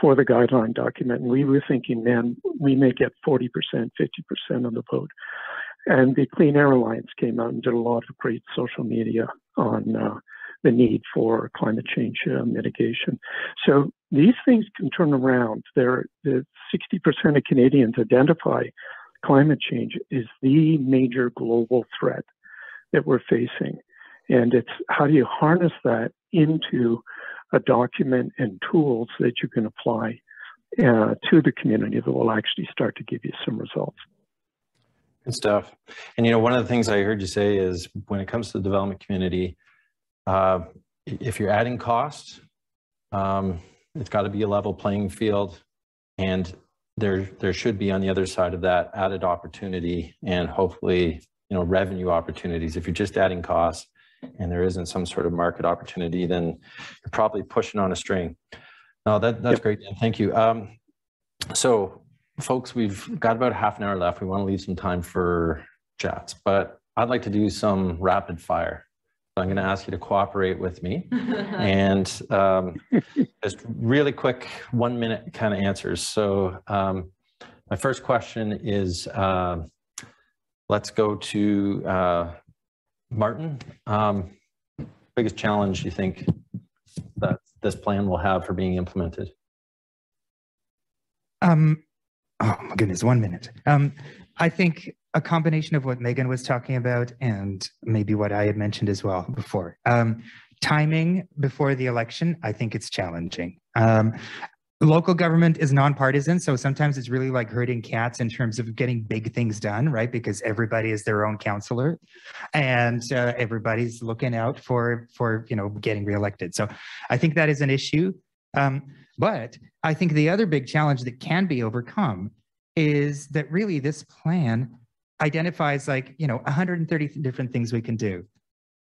Speaker 6: for the guideline document. And we were thinking, man, we may get 40%, 50% of the vote. And the Clean Air Alliance came out and did a lot of great social media on uh, the need for climate change uh, mitigation. So these things can turn around. There, the 60% of Canadians identify climate change is the major global threat that we're facing. And it's how do you harness that into a document and tools that you can apply uh, to the community that will actually start to give you some results.
Speaker 4: Good stuff. And you know, one of the things I heard you say is when it comes to the development community, uh, if you're adding costs, um, it's got to be a level playing field, and there there should be on the other side of that added opportunity and hopefully you know revenue opportunities. If you're just adding costs and there isn't some sort of market opportunity, then you're probably pushing on a string. No, that that's yep. great. Thank you. Um, so, folks, we've got about half an hour left. We want to leave some time for chats, but I'd like to do some rapid fire. So I'm going to ask you to cooperate with me [laughs] and um, just really quick one minute kind of answers. So um, my first question is, uh, let's go to uh, Martin. Um, biggest challenge you think that this plan will have for being implemented?
Speaker 9: Um, oh my goodness, one minute. Um, I think a combination of what Megan was talking about and maybe what I had mentioned as well before. Um, timing before the election, I think it's challenging. Um, local government is nonpartisan, so sometimes it's really like herding cats in terms of getting big things done, right? Because everybody is their own councillor, and uh, everybody's looking out for for you know getting reelected. So I think that is an issue. Um, but I think the other big challenge that can be overcome is that really this plan identifies like, you know, 130 different things we can do.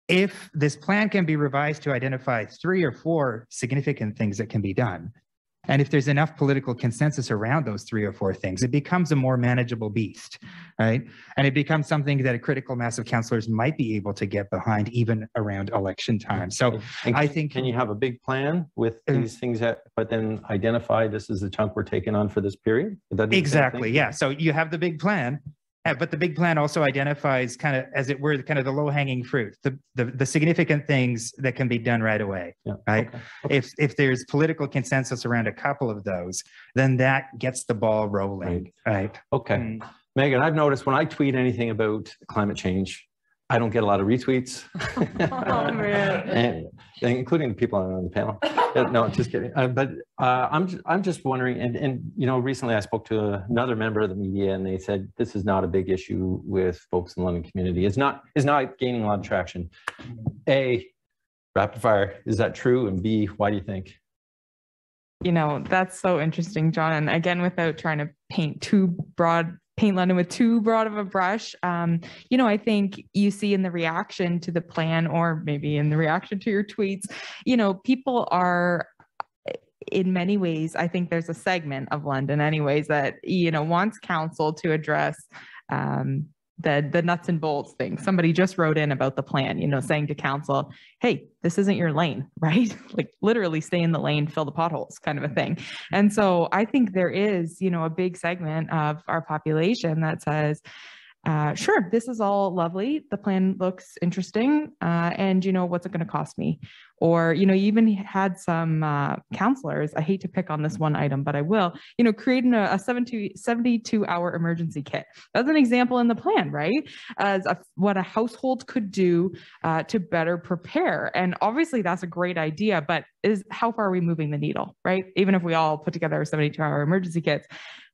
Speaker 9: If this plan can be revised to identify three or four significant things that can be done, and if there's enough political consensus around those three or four things, it becomes a more manageable beast, right? And it becomes something that a critical mass of councillors might be able to get behind even around election time. So
Speaker 4: and
Speaker 9: I think-
Speaker 4: Can you have a big plan with uh, these things that, but then identify this is the chunk we're taking on for this period?
Speaker 9: Exactly, yeah. So you have the big plan, but the big plan also identifies kind of, as it were, kind of the low hanging fruit, the, the, the significant things that can be done right away,
Speaker 4: yeah.
Speaker 9: right?
Speaker 4: Okay. Okay.
Speaker 9: If, if there's political consensus around a couple of those, then that gets the ball rolling, right? right?
Speaker 4: Okay. Mm. Megan, I've noticed when I tweet anything about climate change, I don't get a lot of retweets. [laughs]
Speaker 8: oh, man.
Speaker 4: and, including the people on the panel. no, just kidding. Uh, but uh, I'm, I'm just wondering, and, and, you know, recently I spoke to another member of the media and they said, this is not a big issue with folks in the London community. It's not, it's not gaining a lot of traction. A, rapid fire, is that true? And B, why do you think?
Speaker 8: You know, that's so interesting, John. And again, without trying to paint too broad paint London with too broad of a brush. Um, you know, I think you see in the reaction to the plan, or maybe in the reaction to your tweets, you know, people are in many ways, I think there's a segment of London, anyways, that you know wants council to address um, the the nuts and bolts thing. Somebody just wrote in about the plan, you know, saying to council, "Hey, this isn't your lane, [laughs] right? like literally stay in the lane, fill the potholes, kind of a thing." And so I think there is, you know, a big segment of our population that says, uh, sure, this is all lovely. The plan looks interesting. Uh, and, you know, what's it going to cost me? Or, you know, you even had some uh, councillors, I hate to pick on this one item, but I will, you know, creating a, a 72 hour emergency kit. That's an example in the plan, right? As a, what a household could do uh, to better prepare. And obviously that's a great idea, but is how far are we moving the needle, right? Even if we all put together 72 hour emergency kits,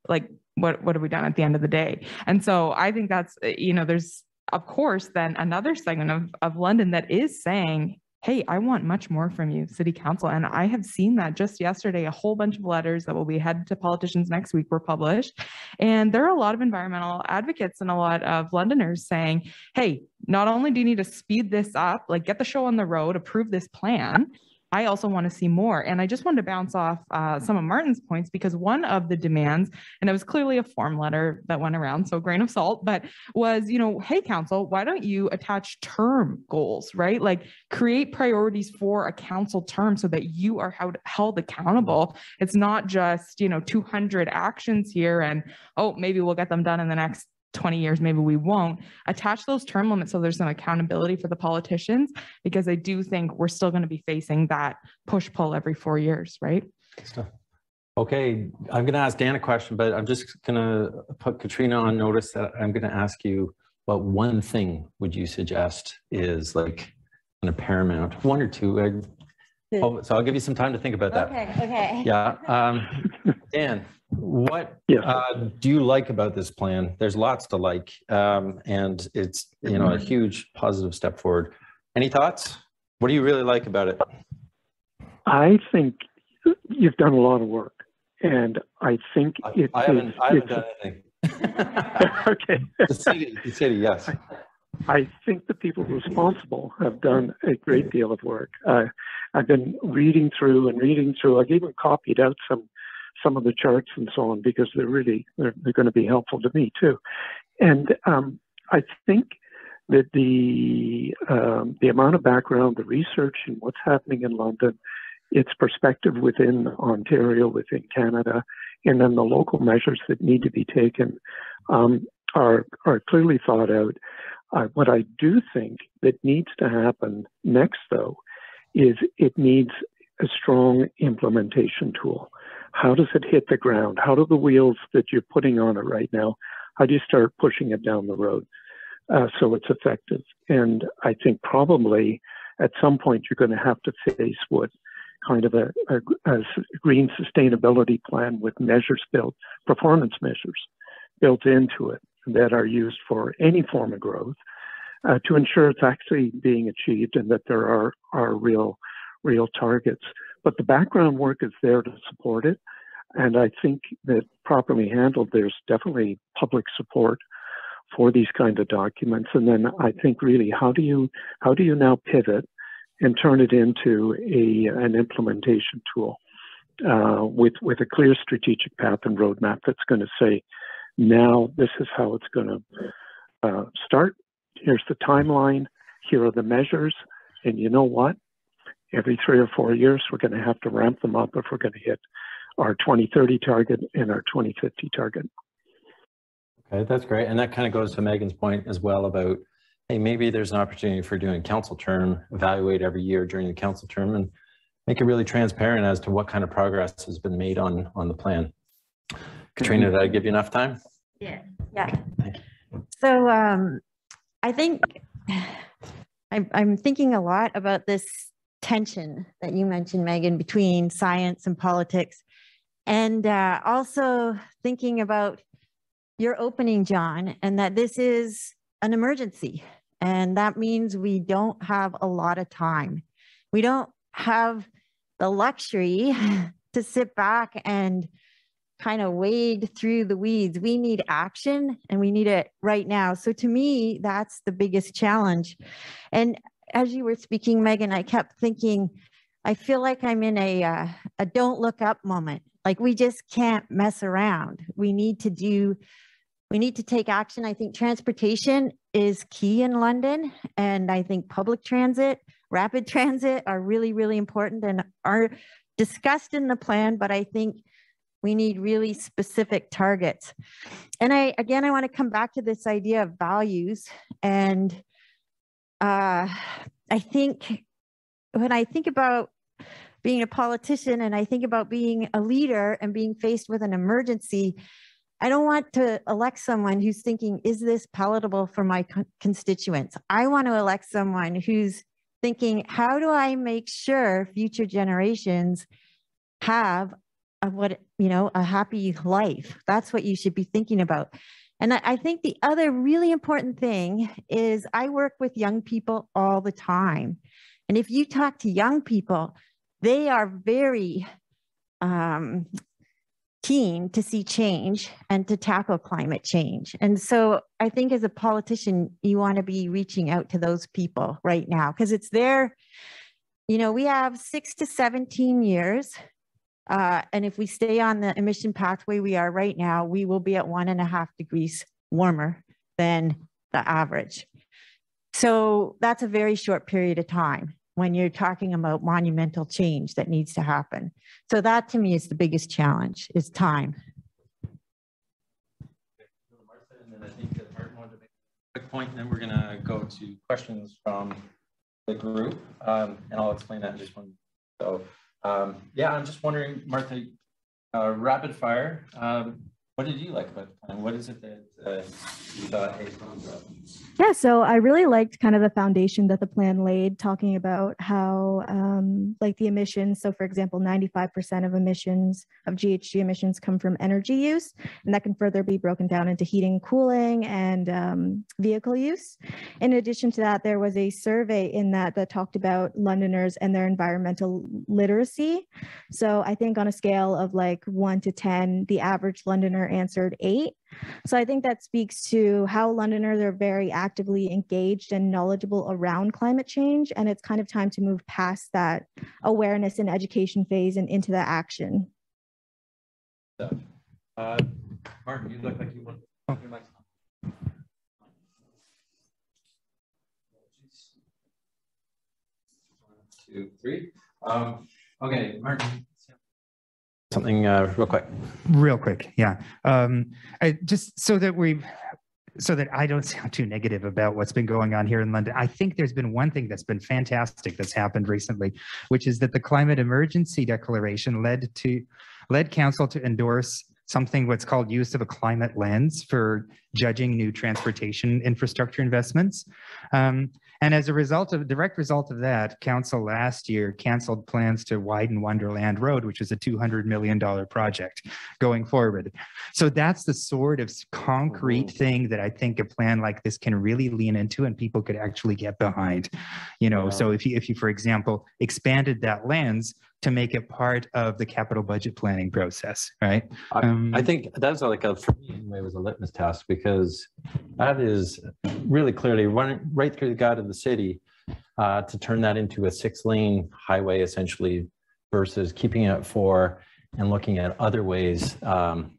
Speaker 8: like what what have we done at the end of the day? And so i think that's uh, you know there's of course then another segment of, of london that is saying hey i want much more from you city council. And i have seen that just yesterday a whole bunch of letters that will be headed to politicians next week were published. And there are a lot of environmental advocates and a lot of londoners saying hey not only do you need to speed this up like get the show on the road approve this plan I also want to see more. And I just wanted to bounce off uh, some of Martin's points because one of the demands, and it was clearly a form letter that went around, so grain of salt, but was, you know, hey, council, why don't you attach term goals, right? Like create priorities for a council term so that you are held accountable. It's not just, you know, 200 actions here and, oh, maybe we'll get them done in the next 20 years, maybe we won't. Attach those term limits so there's some accountability for the politicians, because I do think we're still going to be facing that push pull every four years, right?
Speaker 4: Okay, I'm going to ask Dan a question, but I'm just going to put Katrina on notice that I'm going to ask you what one thing would you suggest is like an a paramount, one or two. I, oh, so I'll give you some time to think about that.
Speaker 7: Okay, okay.
Speaker 4: Yeah. Um, Dan, what
Speaker 6: Yes.
Speaker 4: uh, do you like about this plan? There's lots to like, um, and it's you know a huge positive step forward. Any thoughts? What do you really like about it?
Speaker 6: I think you've done a lot of work, and I think
Speaker 4: I,
Speaker 6: it
Speaker 4: I haven't, I haven't done anything. [laughs] [laughs]
Speaker 6: okay.
Speaker 4: the city, the city, yes.
Speaker 6: I think the people responsible have done a great deal of work. Uh, I've been reading through and reading through. I've even copied out some some of the charts and so on because they're really they're, they're going to be helpful to me too. And um, I think that the um, the amount of background, the research, and what's happening in London, its perspective within Ontario, within Canada, and then the local measures that need to be taken um, are are clearly thought out. Uh, what I do think that needs to happen next, though, is it needs a strong implementation tool. How does it hit the ground? How do the wheels that you're putting on it right now, how do you start pushing it down the road uh, so it's effective? And I think probably at some point you're going to have to face what kind of a, a, a green sustainability plan with measures built, performance measures built into it that are used for any form of growth uh, to ensure it's actually being achieved and that there are, are real, real targets. But the background work is there to support it. And I think that properly handled, there's definitely public support for these kind of documents. And then I think really, how do you, how do you now pivot and turn it into a, an implementation tool uh, with, with a clear strategic path and roadmap that's going to say, now this is how it's going to uh, start. Here's the timeline. Here are the measures. And you know what? Every three or four years, we're going to have to ramp them up if we're going to hit our 2030 target and our 2050 target.
Speaker 4: Okay, that's great. And that kind of goes to Megan's point as well about, hey, maybe there's an opportunity for doing council term, evaluate every year during the council term and make it really transparent as to what kind of progress has been made on, on the plan. Katrina, did I give you enough time?
Speaker 7: Yeah, yeah. So um, I think [sighs] I'm, I'm thinking a lot about this tension that you mentioned, Megan, between science and politics. And uh, also thinking about your opening, John, and that this is an emergency. And that means we don't have a lot of time. We don't have the luxury [laughs] to sit back and kind of wade through the weeds. We need action and we need it right now. So to me, that's the biggest challenge. And as you were speaking, Megan, I kept thinking, I feel like I'm in a, uh, a don't look up moment. Like we just can't mess around. We need to do, we need to take action. I think transportation is key in London. And I think public transit, rapid [laughs] transit are really, really important and are discussed in the plan. But I think we need really specific targets. And I, again, I want to come back to this idea of values. And uh, I think when I think about being a politician and I think about being a leader and being faced with an emergency, I don't want to elect someone who's thinking, is this palatable for my con constituents? I want to elect someone who's thinking, how do I make sure future generations have a, what, you know, a happy life? That's what you should be thinking about. And I, I think the other really important thing is I work with young people all the time. And if you talk to young people, they are very um, keen to see change and to tackle climate change. And so I think as a politician, you want to be reaching out to those people right now because it's their, you know, we have six to 17 years. Uh, and if we stay on the emission pathway we are right now, we will be at one and a half degrees warmer than the average. So that's a very short period of time when you're talking about monumental change that needs to happen. So that to me is the biggest challenge is time.
Speaker 4: And quick point, and then we're gonna go to questions from the group, um, and I'll explain that in just one. So, um, yeah, I'm just wondering, Martha, uh, rapid fire. Um, what did you like about the plan? What is it that uh,
Speaker 10: yeah, so I really liked kind of the foundation that the plan laid, talking about how, um, like the emissions. So, for example, 95% of emissions of GHG emissions come from energy use, and that can further be broken down into heating, cooling, and um, vehicle use. In addition to that, there was a survey in that that talked about Londoners and their environmental literacy. So, I think on a scale of like one to 10, the average Londoner answered eight. So I think that speaks to how Londoners are very actively engaged and knowledgeable around climate change. And it's kind of time to move past that awareness and education phase and into the action.
Speaker 4: Uh, Martin, you look like you want oh. your two, three. Um, okay, Martin, something uh, real quick?
Speaker 9: Real quick, yeah. Um, I, just so that we, so that I don't sound too negative about what's been going on here in London. I think there's been one thing that's been fantastic that's happened recently, which is that the climate emergency declaration led to led council to endorse something what's called use of a climate lens for judging new transportation infrastructure investments. Um, and as a result of direct result of that, council last year canceled plans to widen Wonderland Road, which was a $200 million project going forward. So that's the sort of concrete mm-hmm. thing that I think a plan like this can really lean into and people could actually get behind. You know, so if you, if you, for example, expanded that lens to make it part of the capital budget planning process, right?
Speaker 4: Um, I, I think that's like a, for me anyway, was a litmus test because that is really clearly running right through the guide of the city uh, to turn that into a six lane highway essentially versus keeping it for and looking at other ways um,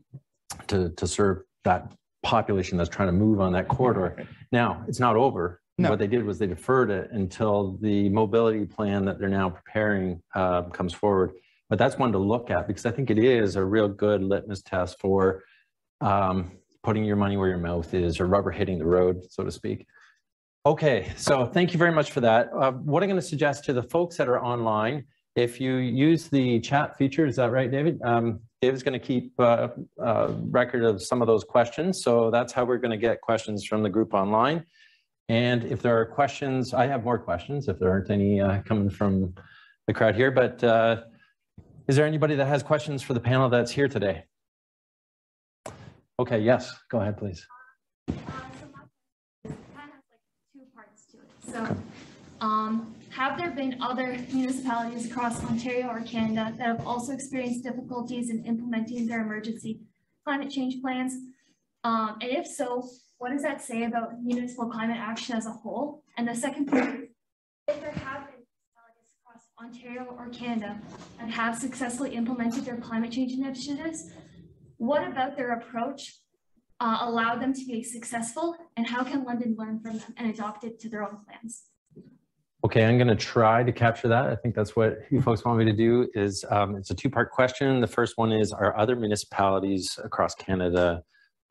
Speaker 4: to, to serve that population that's trying to move on that corridor. Now, it's not over. No. What they did was they deferred it until the mobility plan that they're now preparing uh, comes forward. But that's one to look at because I think it is a real good litmus test for um, putting your money where your mouth is or rubber hitting the road, so to speak. Okay, so thank you very much for that. Uh, what I'm going to suggest to the folks that are online, if you use the chat feature, is that right, David? Um, David's going to keep uh, uh, record of some of those questions. So that's how we're going to get questions from the group online. And if there are questions, I have more questions if there aren't any uh, coming from the crowd here, but uh, is there anybody that has questions for the panel that's here today? Okay, yes, go ahead, please.
Speaker 11: So, um, have there been other municipalities across Ontario or Canada that have also experienced difficulties in implementing their emergency climate change plans? Um, and if so, what does that say about municipal climate action as a whole? And the second point if there have been municipalities across Ontario or Canada that have successfully implemented their climate change initiatives, what about their approach uh, allowed them to be successful and how can London learn from them and adopt it to their own plans?
Speaker 4: Okay, I'm going to try to capture that. I think that's what you folks want me to do is um, it's a two-part question. The first one is, are other municipalities across Canada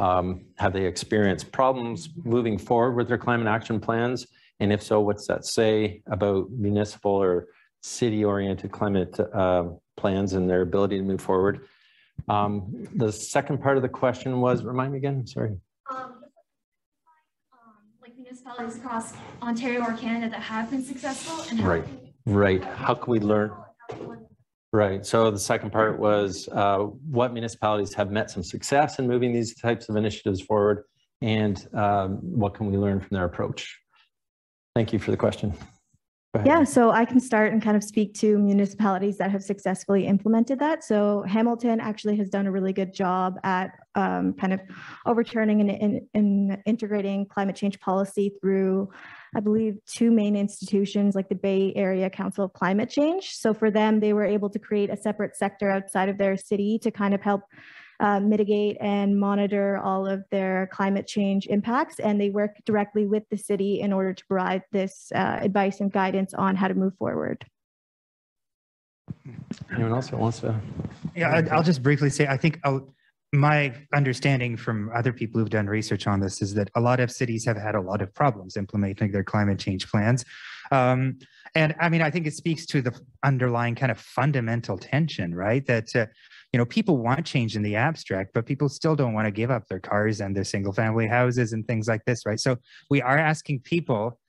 Speaker 4: um, have they experienced problems moving forward with their climate action plans? And if so, what's that say about municipal or city-oriented climate uh, plans and their ability to move forward? Um, the second part of the question was, remind me again, sorry. Um,
Speaker 11: like municipalities across Ontario or Canada that have been successful and
Speaker 4: right, right. How can we learn? Right. So the second part was uh, what municipalities have met some success in moving these types of initiatives forward and um, what can we learn from their approach? Thank you for the question.
Speaker 10: Yeah, so I can start and kind of speak to municipalities that have successfully implemented that. So Hamilton actually has done a really good job at um, kind of overturning and, and integrating climate change policy through I believe, two main institutions like the Bay Area Council of Climate Change. So for them, they were able to create a separate sector outside of their city to kind of help uh, mitigate and monitor all of their climate change impacts. And they work directly with the city in order to provide this uh, advice and guidance on how to move forward.
Speaker 4: Anyone else that wants to?
Speaker 9: Yeah, I'll just briefly say, I think my understanding from other people who've done research on this is that a lot of cities have had a lot of problems implementing their climate change plans. Um, and I mean, I think it speaks to the underlying kind of fundamental tension, right? That, uh, you know, people want change in the abstract, but people still don't want to give up their cars and their single family houses and things like this, right? So we are asking people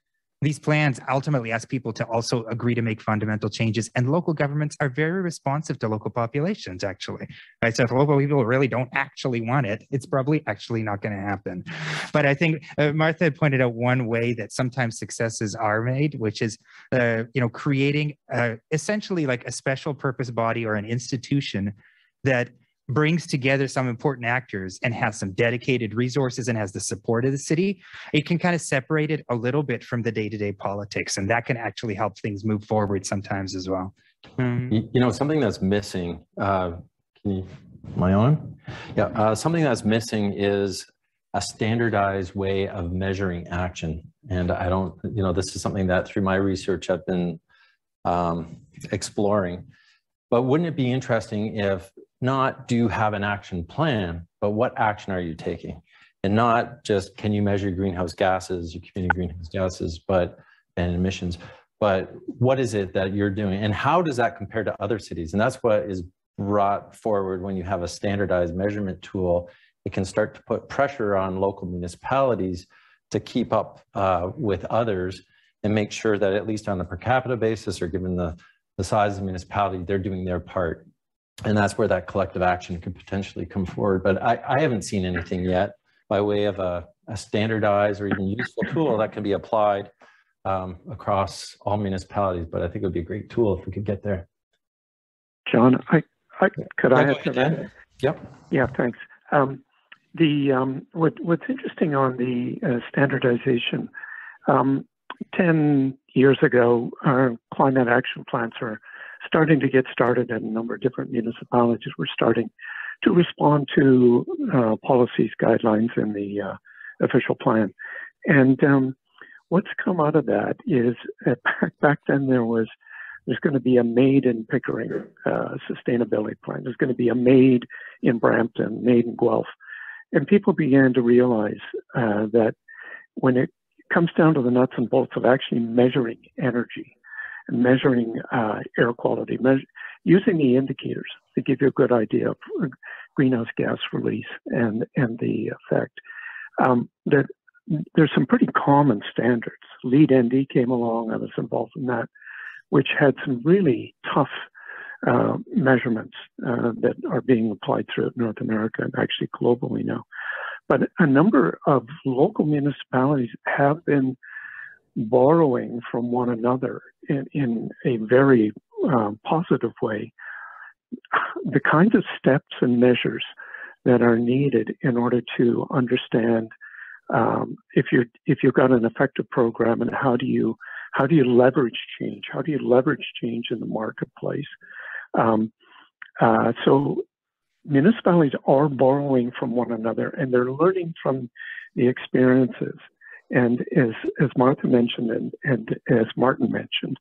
Speaker 9: these plans ultimately ask people to also agree to make fundamental changes, and local governments are very responsive to local populations, actually. Right? So if local people really don't actually want it, it's probably actually not going to happen. But I think uh, Martha pointed out one way that sometimes successes are made, which is, uh, you know, creating uh, essentially like a special purpose body or an institution that brings together some important actors and has some dedicated resources and has the support of the city, it can kind of separate it a little bit from the day-to-day politics. And that can actually help things move forward sometimes as well.
Speaker 4: Um, you, you, know, something that's missing, uh, can you, am I on? Yeah, uh, something that's missing is a standardized way of measuring action. And I don't, you know, this is something that through my research I've been um, exploring. But wouldn't it be interesting if not do you have an action plan, but what action are you taking? And not just can you measure greenhouse gases, your community greenhouse gases, but and emissions, but what is it that you're doing and how does that compare to other cities? And that's what is brought forward when you have a standardized measurement tool. It can start to put pressure on local municipalities to keep up uh, with others and make sure that at least on a per capita basis or given the, the size of the municipality, they're doing their part and that's where that collective action could potentially come forward. But I, I haven't seen anything yet by way of a, a, standardized or even useful tool that can be applied um, across all municipalities. But I think it would be a great tool if we could get there.
Speaker 6: John, I, I could I add to that?
Speaker 4: Yep.
Speaker 6: Yeah, thanks. Um, the um, what, what's interesting on the uh, standardization, um, 10 years ago, our climate action plans are starting to get started and a number of different municipalities were starting to respond to uh, policies, guidelines in the uh, official plan. And um, what's come out of that is uh, back, [laughs] back then there was there's going to be a made in Pickering uh, sustainability plan. There's going to be a made in Brampton, made in Guelph. And people began to realize uh, that when it comes down to the nuts and bolts of actually measuring energy, measuring uh, air quality, using the indicators to give you a good idea of greenhouse gas release and, and the effect. Um, that there's some pretty common standards. LEED ND came along, I was involved in that, which had some really tough uh, measurements uh, that are being applied throughout North America and actually globally now. But a number of local municipalities have been borrowing from one another in, in a very um, positive way the kinds of steps and measures that are needed in order to understand um, if you're if you've got an effective program and how do you how do you leverage change? How do you leverage change in the marketplace? Um, uh, so municipalities are borrowing from one another and they're learning from the experiences and as, as Martha mentioned and, and as Martin mentioned,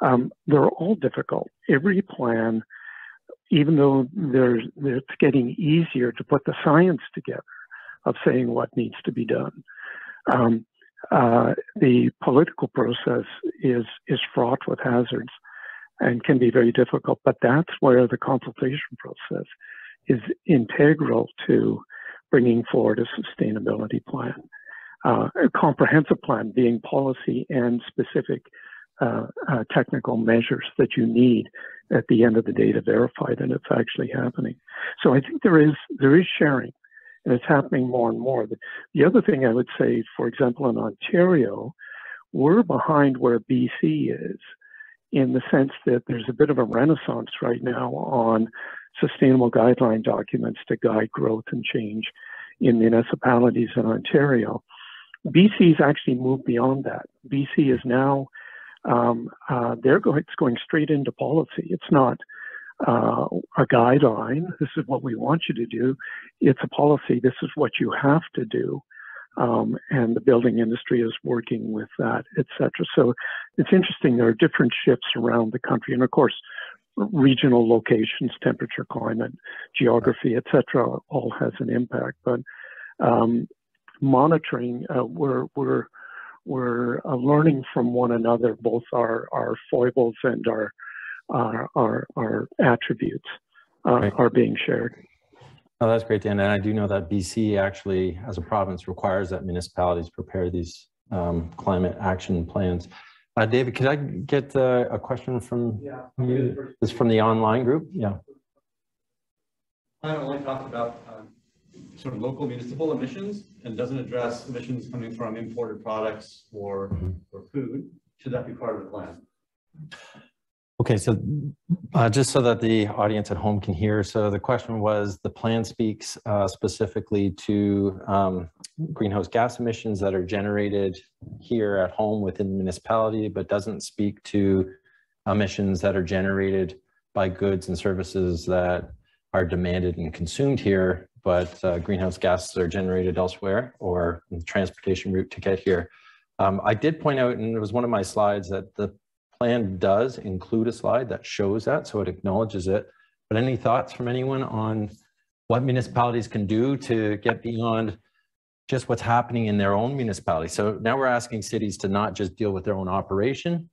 Speaker 6: um, they're all difficult. Every plan, even though there's, it's getting easier to put the science together of saying what needs to be done, um, uh, the political process is is fraught with hazards and can be very difficult. But that's where the consultation process is integral to bringing forward a sustainability plan uh, a comprehensive plan being policy and specific uh, uh, technical measures that you need at the end of the day to verify that it's actually happening. So I think there is there is sharing, and it's happening more and more. The, the other thing I would say, for example, in Ontario, we're behind where BC is in the sense that there's a bit of a renaissance right now on sustainable guideline documents to guide growth and change in municipalities in Ontario. BC's actually moved beyond that. BC is now um, uh, they're going it's going straight into policy. It's not uh, a guideline. This is what we want you to do. It's a policy. This is what you have to do. Um, and the building industry is working with that, etc. So it's interesting. There are different shifts around the country, and of course, regional locations, temperature, climate, geography, etc., all has an impact. But um, monitoring, uh, we're we're we're uh, learning from one another, both our our foibles and our our our, our attributes uh, right. are being shared.
Speaker 4: Oh, that's great, Dan. And I do know that BC actually, as a province, requires that municipalities prepare these um, climate action plans. Uh, David, could I get uh, a question from yeah. you? This from the online group? Yeah.
Speaker 12: I only talked about um, sort of local municipal emissions and doesn't address emissions coming from imported products or, or food. Should that be part of the plan?
Speaker 4: Okay, so uh, just so that the audience at home can hear, so the question was, the plan speaks uh, specifically to um, greenhouse gas emissions that are generated here at home within the municipality, but doesn't speak to emissions that are generated by goods and services that are demanded and consumed here, but uh, greenhouse gases are generated elsewhere or the transportation route to get here. Um, I did point out, and it was one of my slides, that the plan does include a slide that shows that, so it acknowledges it. But any thoughts from anyone on what municipalities can do to get beyond just what's happening in their own municipality? So now we're asking cities to not just deal with their own operation,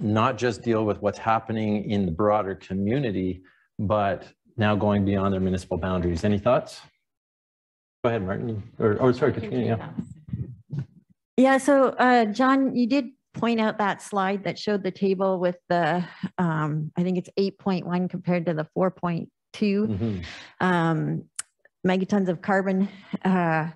Speaker 4: not just deal with what's happening in the broader community, but now going beyond their municipal boundaries. Any thoughts? Go ahead, Martin. Or, or sorry, Katrina.
Speaker 7: Yeah. Yeah. So, uh, John, you did point out that slide that showed the table with the, um, I think it's 8.1 compared to the 4.2 mm-hmm. um, megatons of carbon. Uh,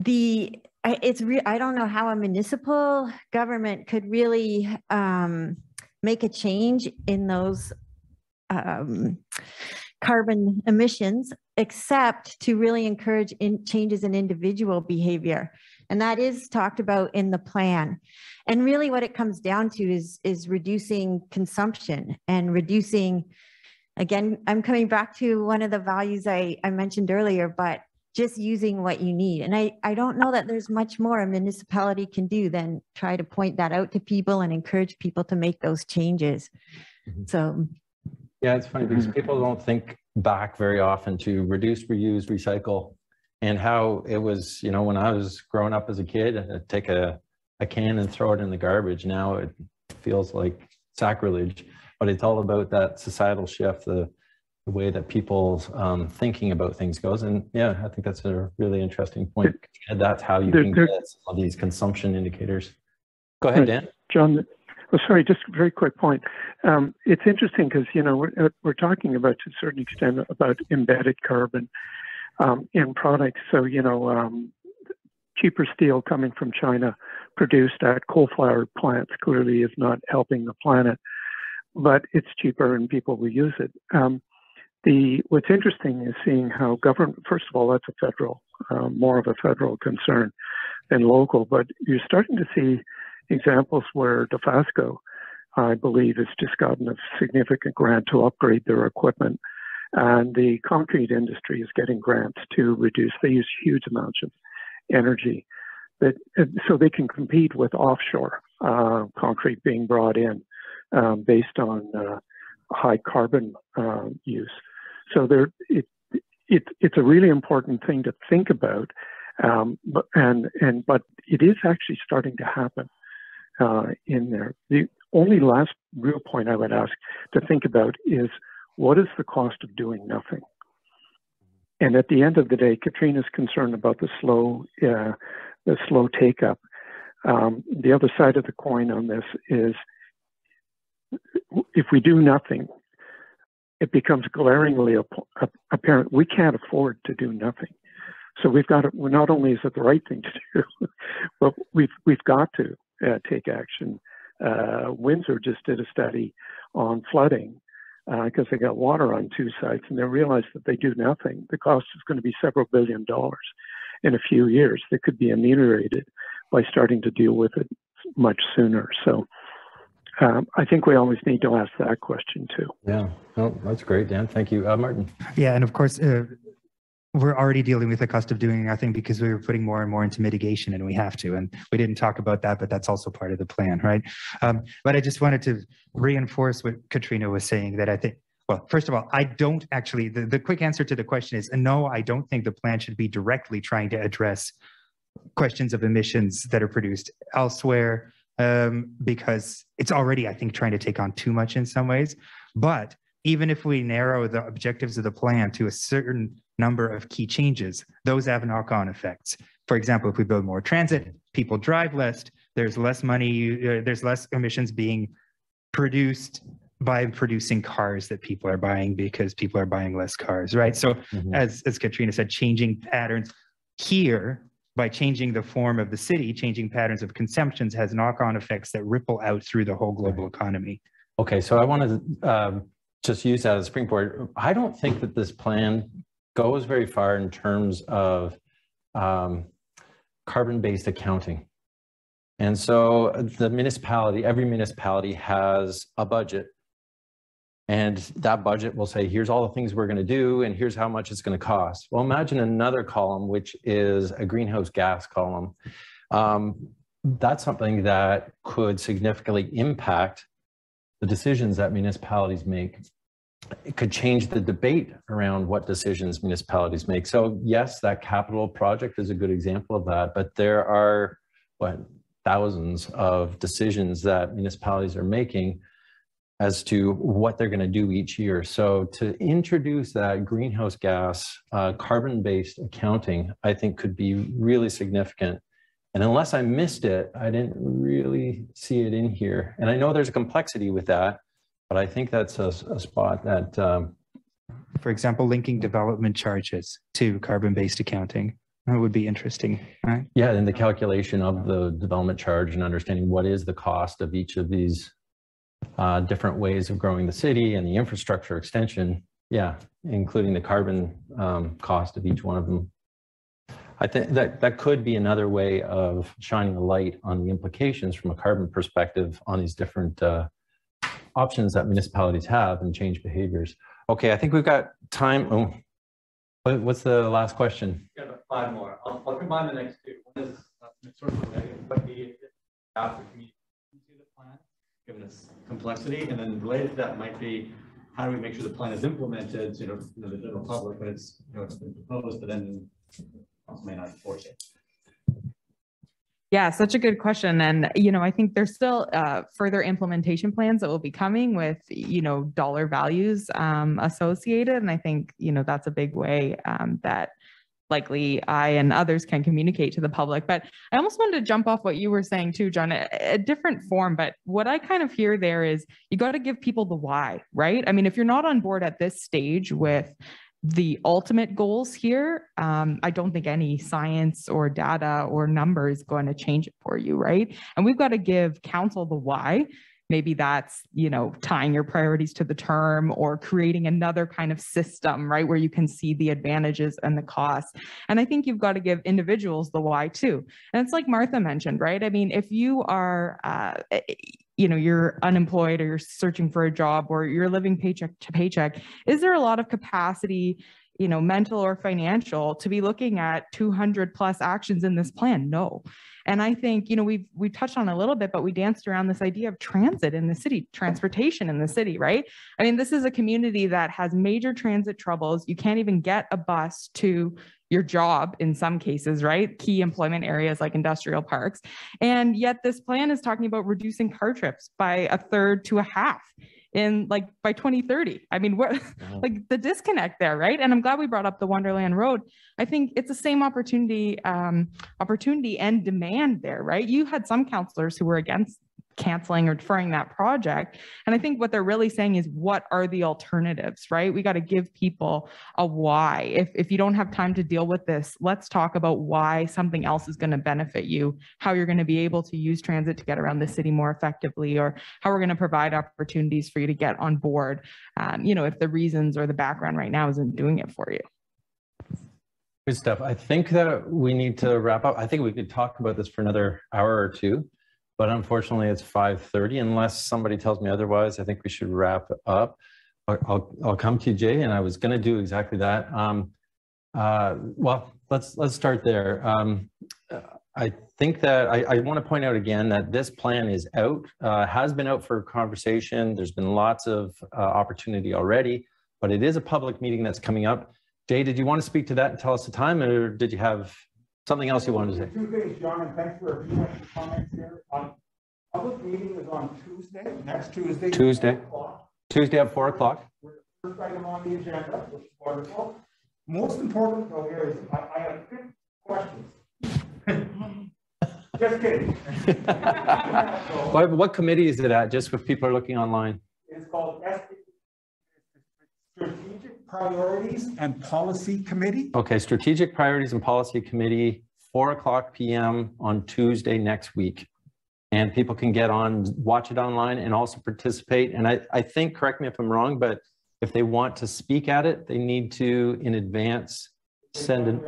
Speaker 7: the I, it's re- I don't know how a municipal government could really um, make a change in those um, carbon emissions, except to really encourage in changes in individual behavior. And that is talked about in the plan. And really what it comes down to is, is reducing consumption and reducing, again, I'm coming back to one of the values I, I mentioned earlier, but just using what you need. And I, I don't know that there's much more a municipality can do than try to point that out to people and encourage people to make those changes. Mm-hmm. So
Speaker 4: yeah, it's funny because people don't think back very often to reduce, reuse, recycle and how it was, you know, when I was growing up as a kid, I'd take a, a can and throw it in the garbage. Now it feels like sacrilege, but it's all about that societal shift, the, the way that people's um, thinking about things goes. And yeah, I think that's a really interesting point. And that's how you there, can there, get some of these consumption indicators. Go ahead, Dan.
Speaker 6: John, oh, sorry, just a very quick point. Um, it's interesting because, you know, we're, we're talking about to a certain extent about embedded carbon um, in products. So, you know, um, cheaper steel coming from China produced at coal-fired plants clearly is not helping the planet, but it's cheaper and people will use it. Um, the what's interesting is seeing how government. First of all, that's a federal, uh, more of a federal concern than local. But you're starting to see examples where Dofasco, I believe, has just gotten a significant grant to upgrade their equipment and the concrete industry is getting grants to reduce. They use huge amounts of energy, that so they can compete with offshore uh, concrete being brought in um, based on uh, high carbon uh, use. So there, it, it, it's a really important thing to think about, um, but and and but it is actually starting to happen uh, in there. The only last real point I would ask to think about is what is the cost of doing nothing? And at the end of the day, Katrina's concerned about the slow, uh, the slow take up. Um, the other side of the coin on this is if we do nothing, it becomes glaringly apparent we can't afford to do nothing. So we've got to, not only is it the right thing to do, [laughs] but we've we've got to uh, take action. Uh, Windsor just did a study on flooding because uh, they got water on two sites and they realized that they do nothing. The cost is going to be several billion dollars in a few years that could be ameliorated by starting to deal with it much sooner. So um, I think we always need to ask that question too.
Speaker 4: Yeah, oh, that's great, Dan. Thank you. Uh, Martin.
Speaker 9: Yeah, and of course, uh, we're already dealing with the cost of doing nothing because we were putting more and more into mitigation and we have to. And we didn't talk about that, but that's also part of the plan, right? Um, but I just wanted to reinforce what Katrina was saying that I think, well, first of all, I don't actually, the, the quick answer to the question is no, I don't think the plan should be directly trying to address questions of emissions that are produced elsewhere um, because it's already, I think, trying to take on too much in some ways. But even if we narrow the objectives of the plan to a certain number of key changes, those have knock-on effects. For example, if we build more transit, people drive less, there's less money, uh, there's less emissions being produced by producing cars that people are buying because people are buying less cars, right? So
Speaker 4: Mhm.
Speaker 9: as, as Katrina said, changing patterns here by changing the form of the city, changing patterns of consumptions has knock-on effects that ripple out through the whole global economy.
Speaker 4: Okay, so I want to um, just use that as a springboard. I don't think that this plan goes very far in terms of um, carbon-based accounting. And so the municipality, every municipality has a budget. And that budget will say, here's all the things we're going to do, and here's how much it's going to cost. Well, imagine another column, which is a greenhouse gas column. Um, that's something that could significantly impact the decisions that municipalities make. It could change the debate around what decisions municipalities make. So yes, that capital project is a good example of that, but there are what thousands of decisions that municipalities are making as to what they're going to do each year. So to introduce that greenhouse gas uh, carbon-based accounting, I think could be really significant. And unless I missed it, I didn't really see it in here. And I know there's a complexity with that, but I think that's a, a spot that, um,
Speaker 9: For example, linking development charges to carbon-based accounting. That would be interesting, right?
Speaker 4: yeah, and the calculation of the development charge and understanding what is the cost of each of these uh, different ways of growing the city and the infrastructure extension. Yeah, including the carbon um, cost of each one of them. I think that that could be another way of shining a light on the implications from a carbon perspective on these different uh, options that municipalities have and change behaviors. Okay, I think we've got time. Oh, what- what's the last question?
Speaker 12: About five more. I'll, I'll combine the next two. One is uh, sort of negative, but the of the plan, given its complexity, and then related to that might be how do we make sure the plan is implemented, you know, the general public, but it's, you know, it's been proposed, but then may not enforce it.
Speaker 8: Yeah, such a good question. And, you know, I think there's still uh, further implementation plans that will be coming with, you know, dollar values um, associated. And I think, you know, that's a big way um, that likely I and others can communicate to the public. But I almost wanted to jump off what you were saying too, John, a, a different form. But what I kind of hear there is you got to give people the why, right? I mean, if you're not on board at this stage with the ultimate goals here, um, I don't think any science or data or number is going to change it for you, right? And we've got to give council the why. Maybe that's, you know, tying your priorities to the term or creating another kind of system, right, where you can see the advantages and the costs. And I think you've got to give individuals the why too. And it's like Martha mentioned, right? I mean, if you are, uh, you know you're unemployed or you're searching for a job or you're living paycheck to paycheck is there a lot of capacity you know mental or financial to be looking at 200 plus actions in this plan? No. And i think you know we've we touched on a little bit but we danced around this idea of transit in the city transportation in the city right? I mean this is a community that has major transit troubles. You can't even get a bus to your job in some cases, right? Key employment areas like industrial parks. And yet this plan is talking about reducing car trips by a third to a half in like by 2030. I mean, what like the disconnect there, right? And I'm glad we brought up the Wonderland Road. I think it's the same opportunity, um, opportunity and demand there, right? You had some councillors who were against canceling or deferring that project. And I think what they're really saying is what are the alternatives, right? We got to give people a why. If, if you don't have time to deal with this, let's talk about why something else is going to benefit you, how you're going to be able to use transit to get around the city more effectively, or how we're going to provide opportunities for you to get on board, um, you know, if the reasons or the background right now isn't doing it for you.
Speaker 4: Good stuff. I think that we need to wrap up. I think we could talk about this for another hour or two, but unfortunately it's 5.30. Unless somebody tells me otherwise, I think we should wrap up. I'll, I'll, come to you, Jay, and I was going to do exactly that. Um, Uh, well, let's let's start there. Um, I think that I, I want to point out again that this plan is out, uh, has been out for conversation. There's been lots of uh, opportunity already, but it is a public meeting that's coming up. Jay, did you want to speak to that and tell us the time, or did you have something else you wanted to say?
Speaker 13: Two things, John, and thanks for a few extra comments here. On public meeting is on Tuesday, next Tuesday.
Speaker 4: Tuesday. Tuesday at four o'clock.
Speaker 13: First item on the agenda, which is wonderful. Most important though here is I, I have quick questions. [laughs] Just kidding. [laughs]
Speaker 4: what, what committee is it at, just if people are looking online?
Speaker 13: It's called Strategic Priorities and Policy Committee.
Speaker 4: Okay, Strategic Priorities and Policy Committee, 4 o'clock p.m. on Tuesday next week. And people can get on, watch it online and also participate. And I, I think, correct me if I'm wrong, but if they want to speak at it, they need to, in advance, send an...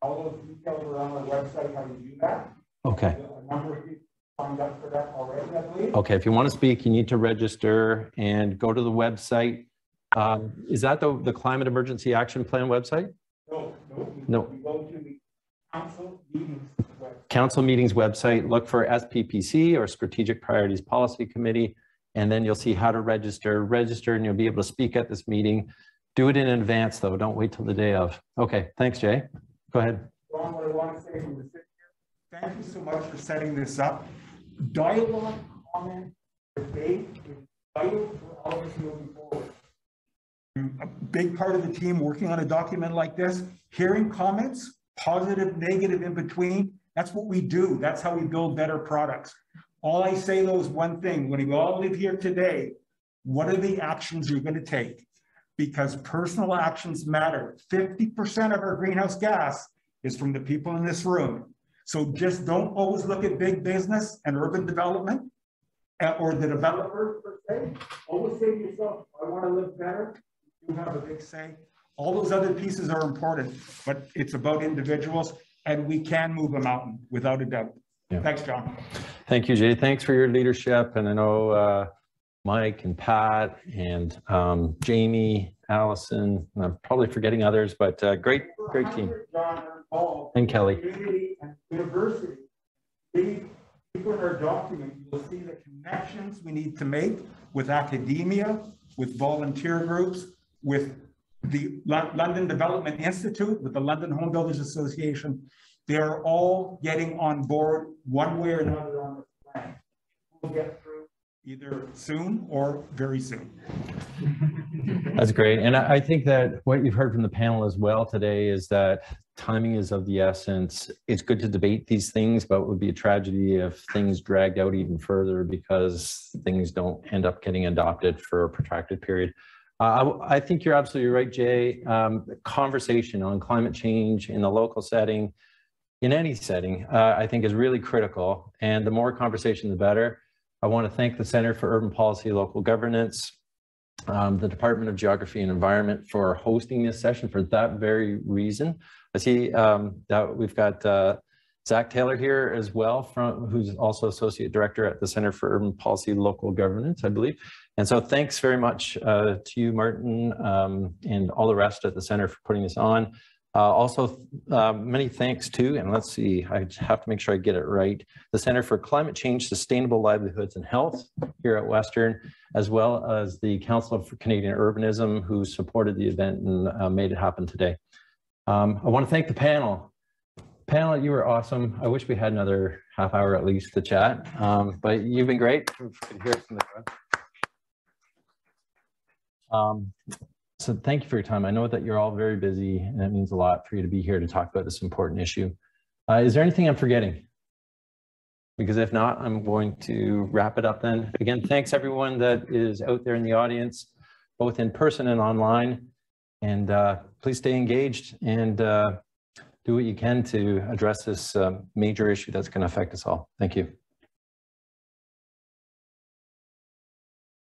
Speaker 13: All those details are on our website, how to do that.
Speaker 4: Okay.
Speaker 13: A number of people signed up for that already, I believe.
Speaker 4: Okay, if you want to speak, you need to register and go to the website. Um, is that the, the Climate Emergency Action Plan website?
Speaker 13: No, no.
Speaker 4: No.
Speaker 13: Go to the council meetings website.
Speaker 4: Council meetings website, look for SPPC or Strategic Priorities Policy Committee, and then you'll see how to register. Register and you'll be able to speak at this meeting. Do it in advance though, don't wait till the day of. Okay, thanks Jay. Go ahead.
Speaker 13: Ron, what I want to say from the thank you so much for setting this up. Dialogue, comment, debate is vital for all of us moving forward. A big part of the team working on a document like this, hearing comments, positive, negative, in between, that's what we do. That's how we build better products. All I say though is one thing, when we all live here today, what are the actions you're going to take? Because personal actions matter. 50% of our greenhouse gas is from the people in this room. So just don't always look at big business and urban development uh, or the developer per se. Always say to yourself, I want to live better. You have a big say. All those other pieces are important, but it's about individuals and we can move a mountain without a doubt. Yeah. Thanks, John.
Speaker 4: Thank you, Jay. Thanks for your leadership. And I know uh, Mike and Pat and um, Jamie, Allison, I'm probably forgetting others, but uh, great, great team. And Kelly.
Speaker 13: And university. Deep in our document, you'll see the connections we need to make with academia, with volunteer groups, with the London Development Institute, with the London Home Builders Association. They're all getting on board one way or another on the plan. We'll get through either soon or very soon. [laughs]
Speaker 4: That's great. And I think that what you've heard from the panel as well today is that timing is of the essence. It's good to debate these things, but it would be a tragedy if things dragged out even further because things don't end up getting adopted for a protracted period. Uh, I, I, think you're absolutely right, Jay. Um, conversation on climate change in the local setting, in any setting, uh, I think is really critical. And the more conversation, the better. I want to thank the Center for Urban Policy Local Governance, um, the Department of Geography and Environment for hosting this session for that very reason. I see um, that we've got uh, Zach Taylor here as well, from who's also Associate Director at the Center for Urban Policy Local Governance, I believe. And so thanks very much uh, to you, Martin, um, and all the rest at the center for putting this on. Uh, also, uh, many thanks to, and let's see, I have to make sure I get it right, the Center for Climate Change, Sustainable Livelihoods and Health here at Western, as well as the Council for Canadian Urbanism, who supported the event and uh, made it happen today. Um, I want to thank the panel. Panel, you were awesome. I wish we had another half hour at least to chat, um, but you've been great. Could hear it from the crowd. Um, so thank you for your time. I know that you're all very busy and it means a lot for you to be here to talk about this important issue. Uh, is there anything I'm forgetting? Because if not, I'm going to wrap it up then. Again, thanks everyone that is out there in the audience, both in person and online. And uh, please stay engaged and uh, do what you can to address this uh, major issue that's going to affect us all. Thank you.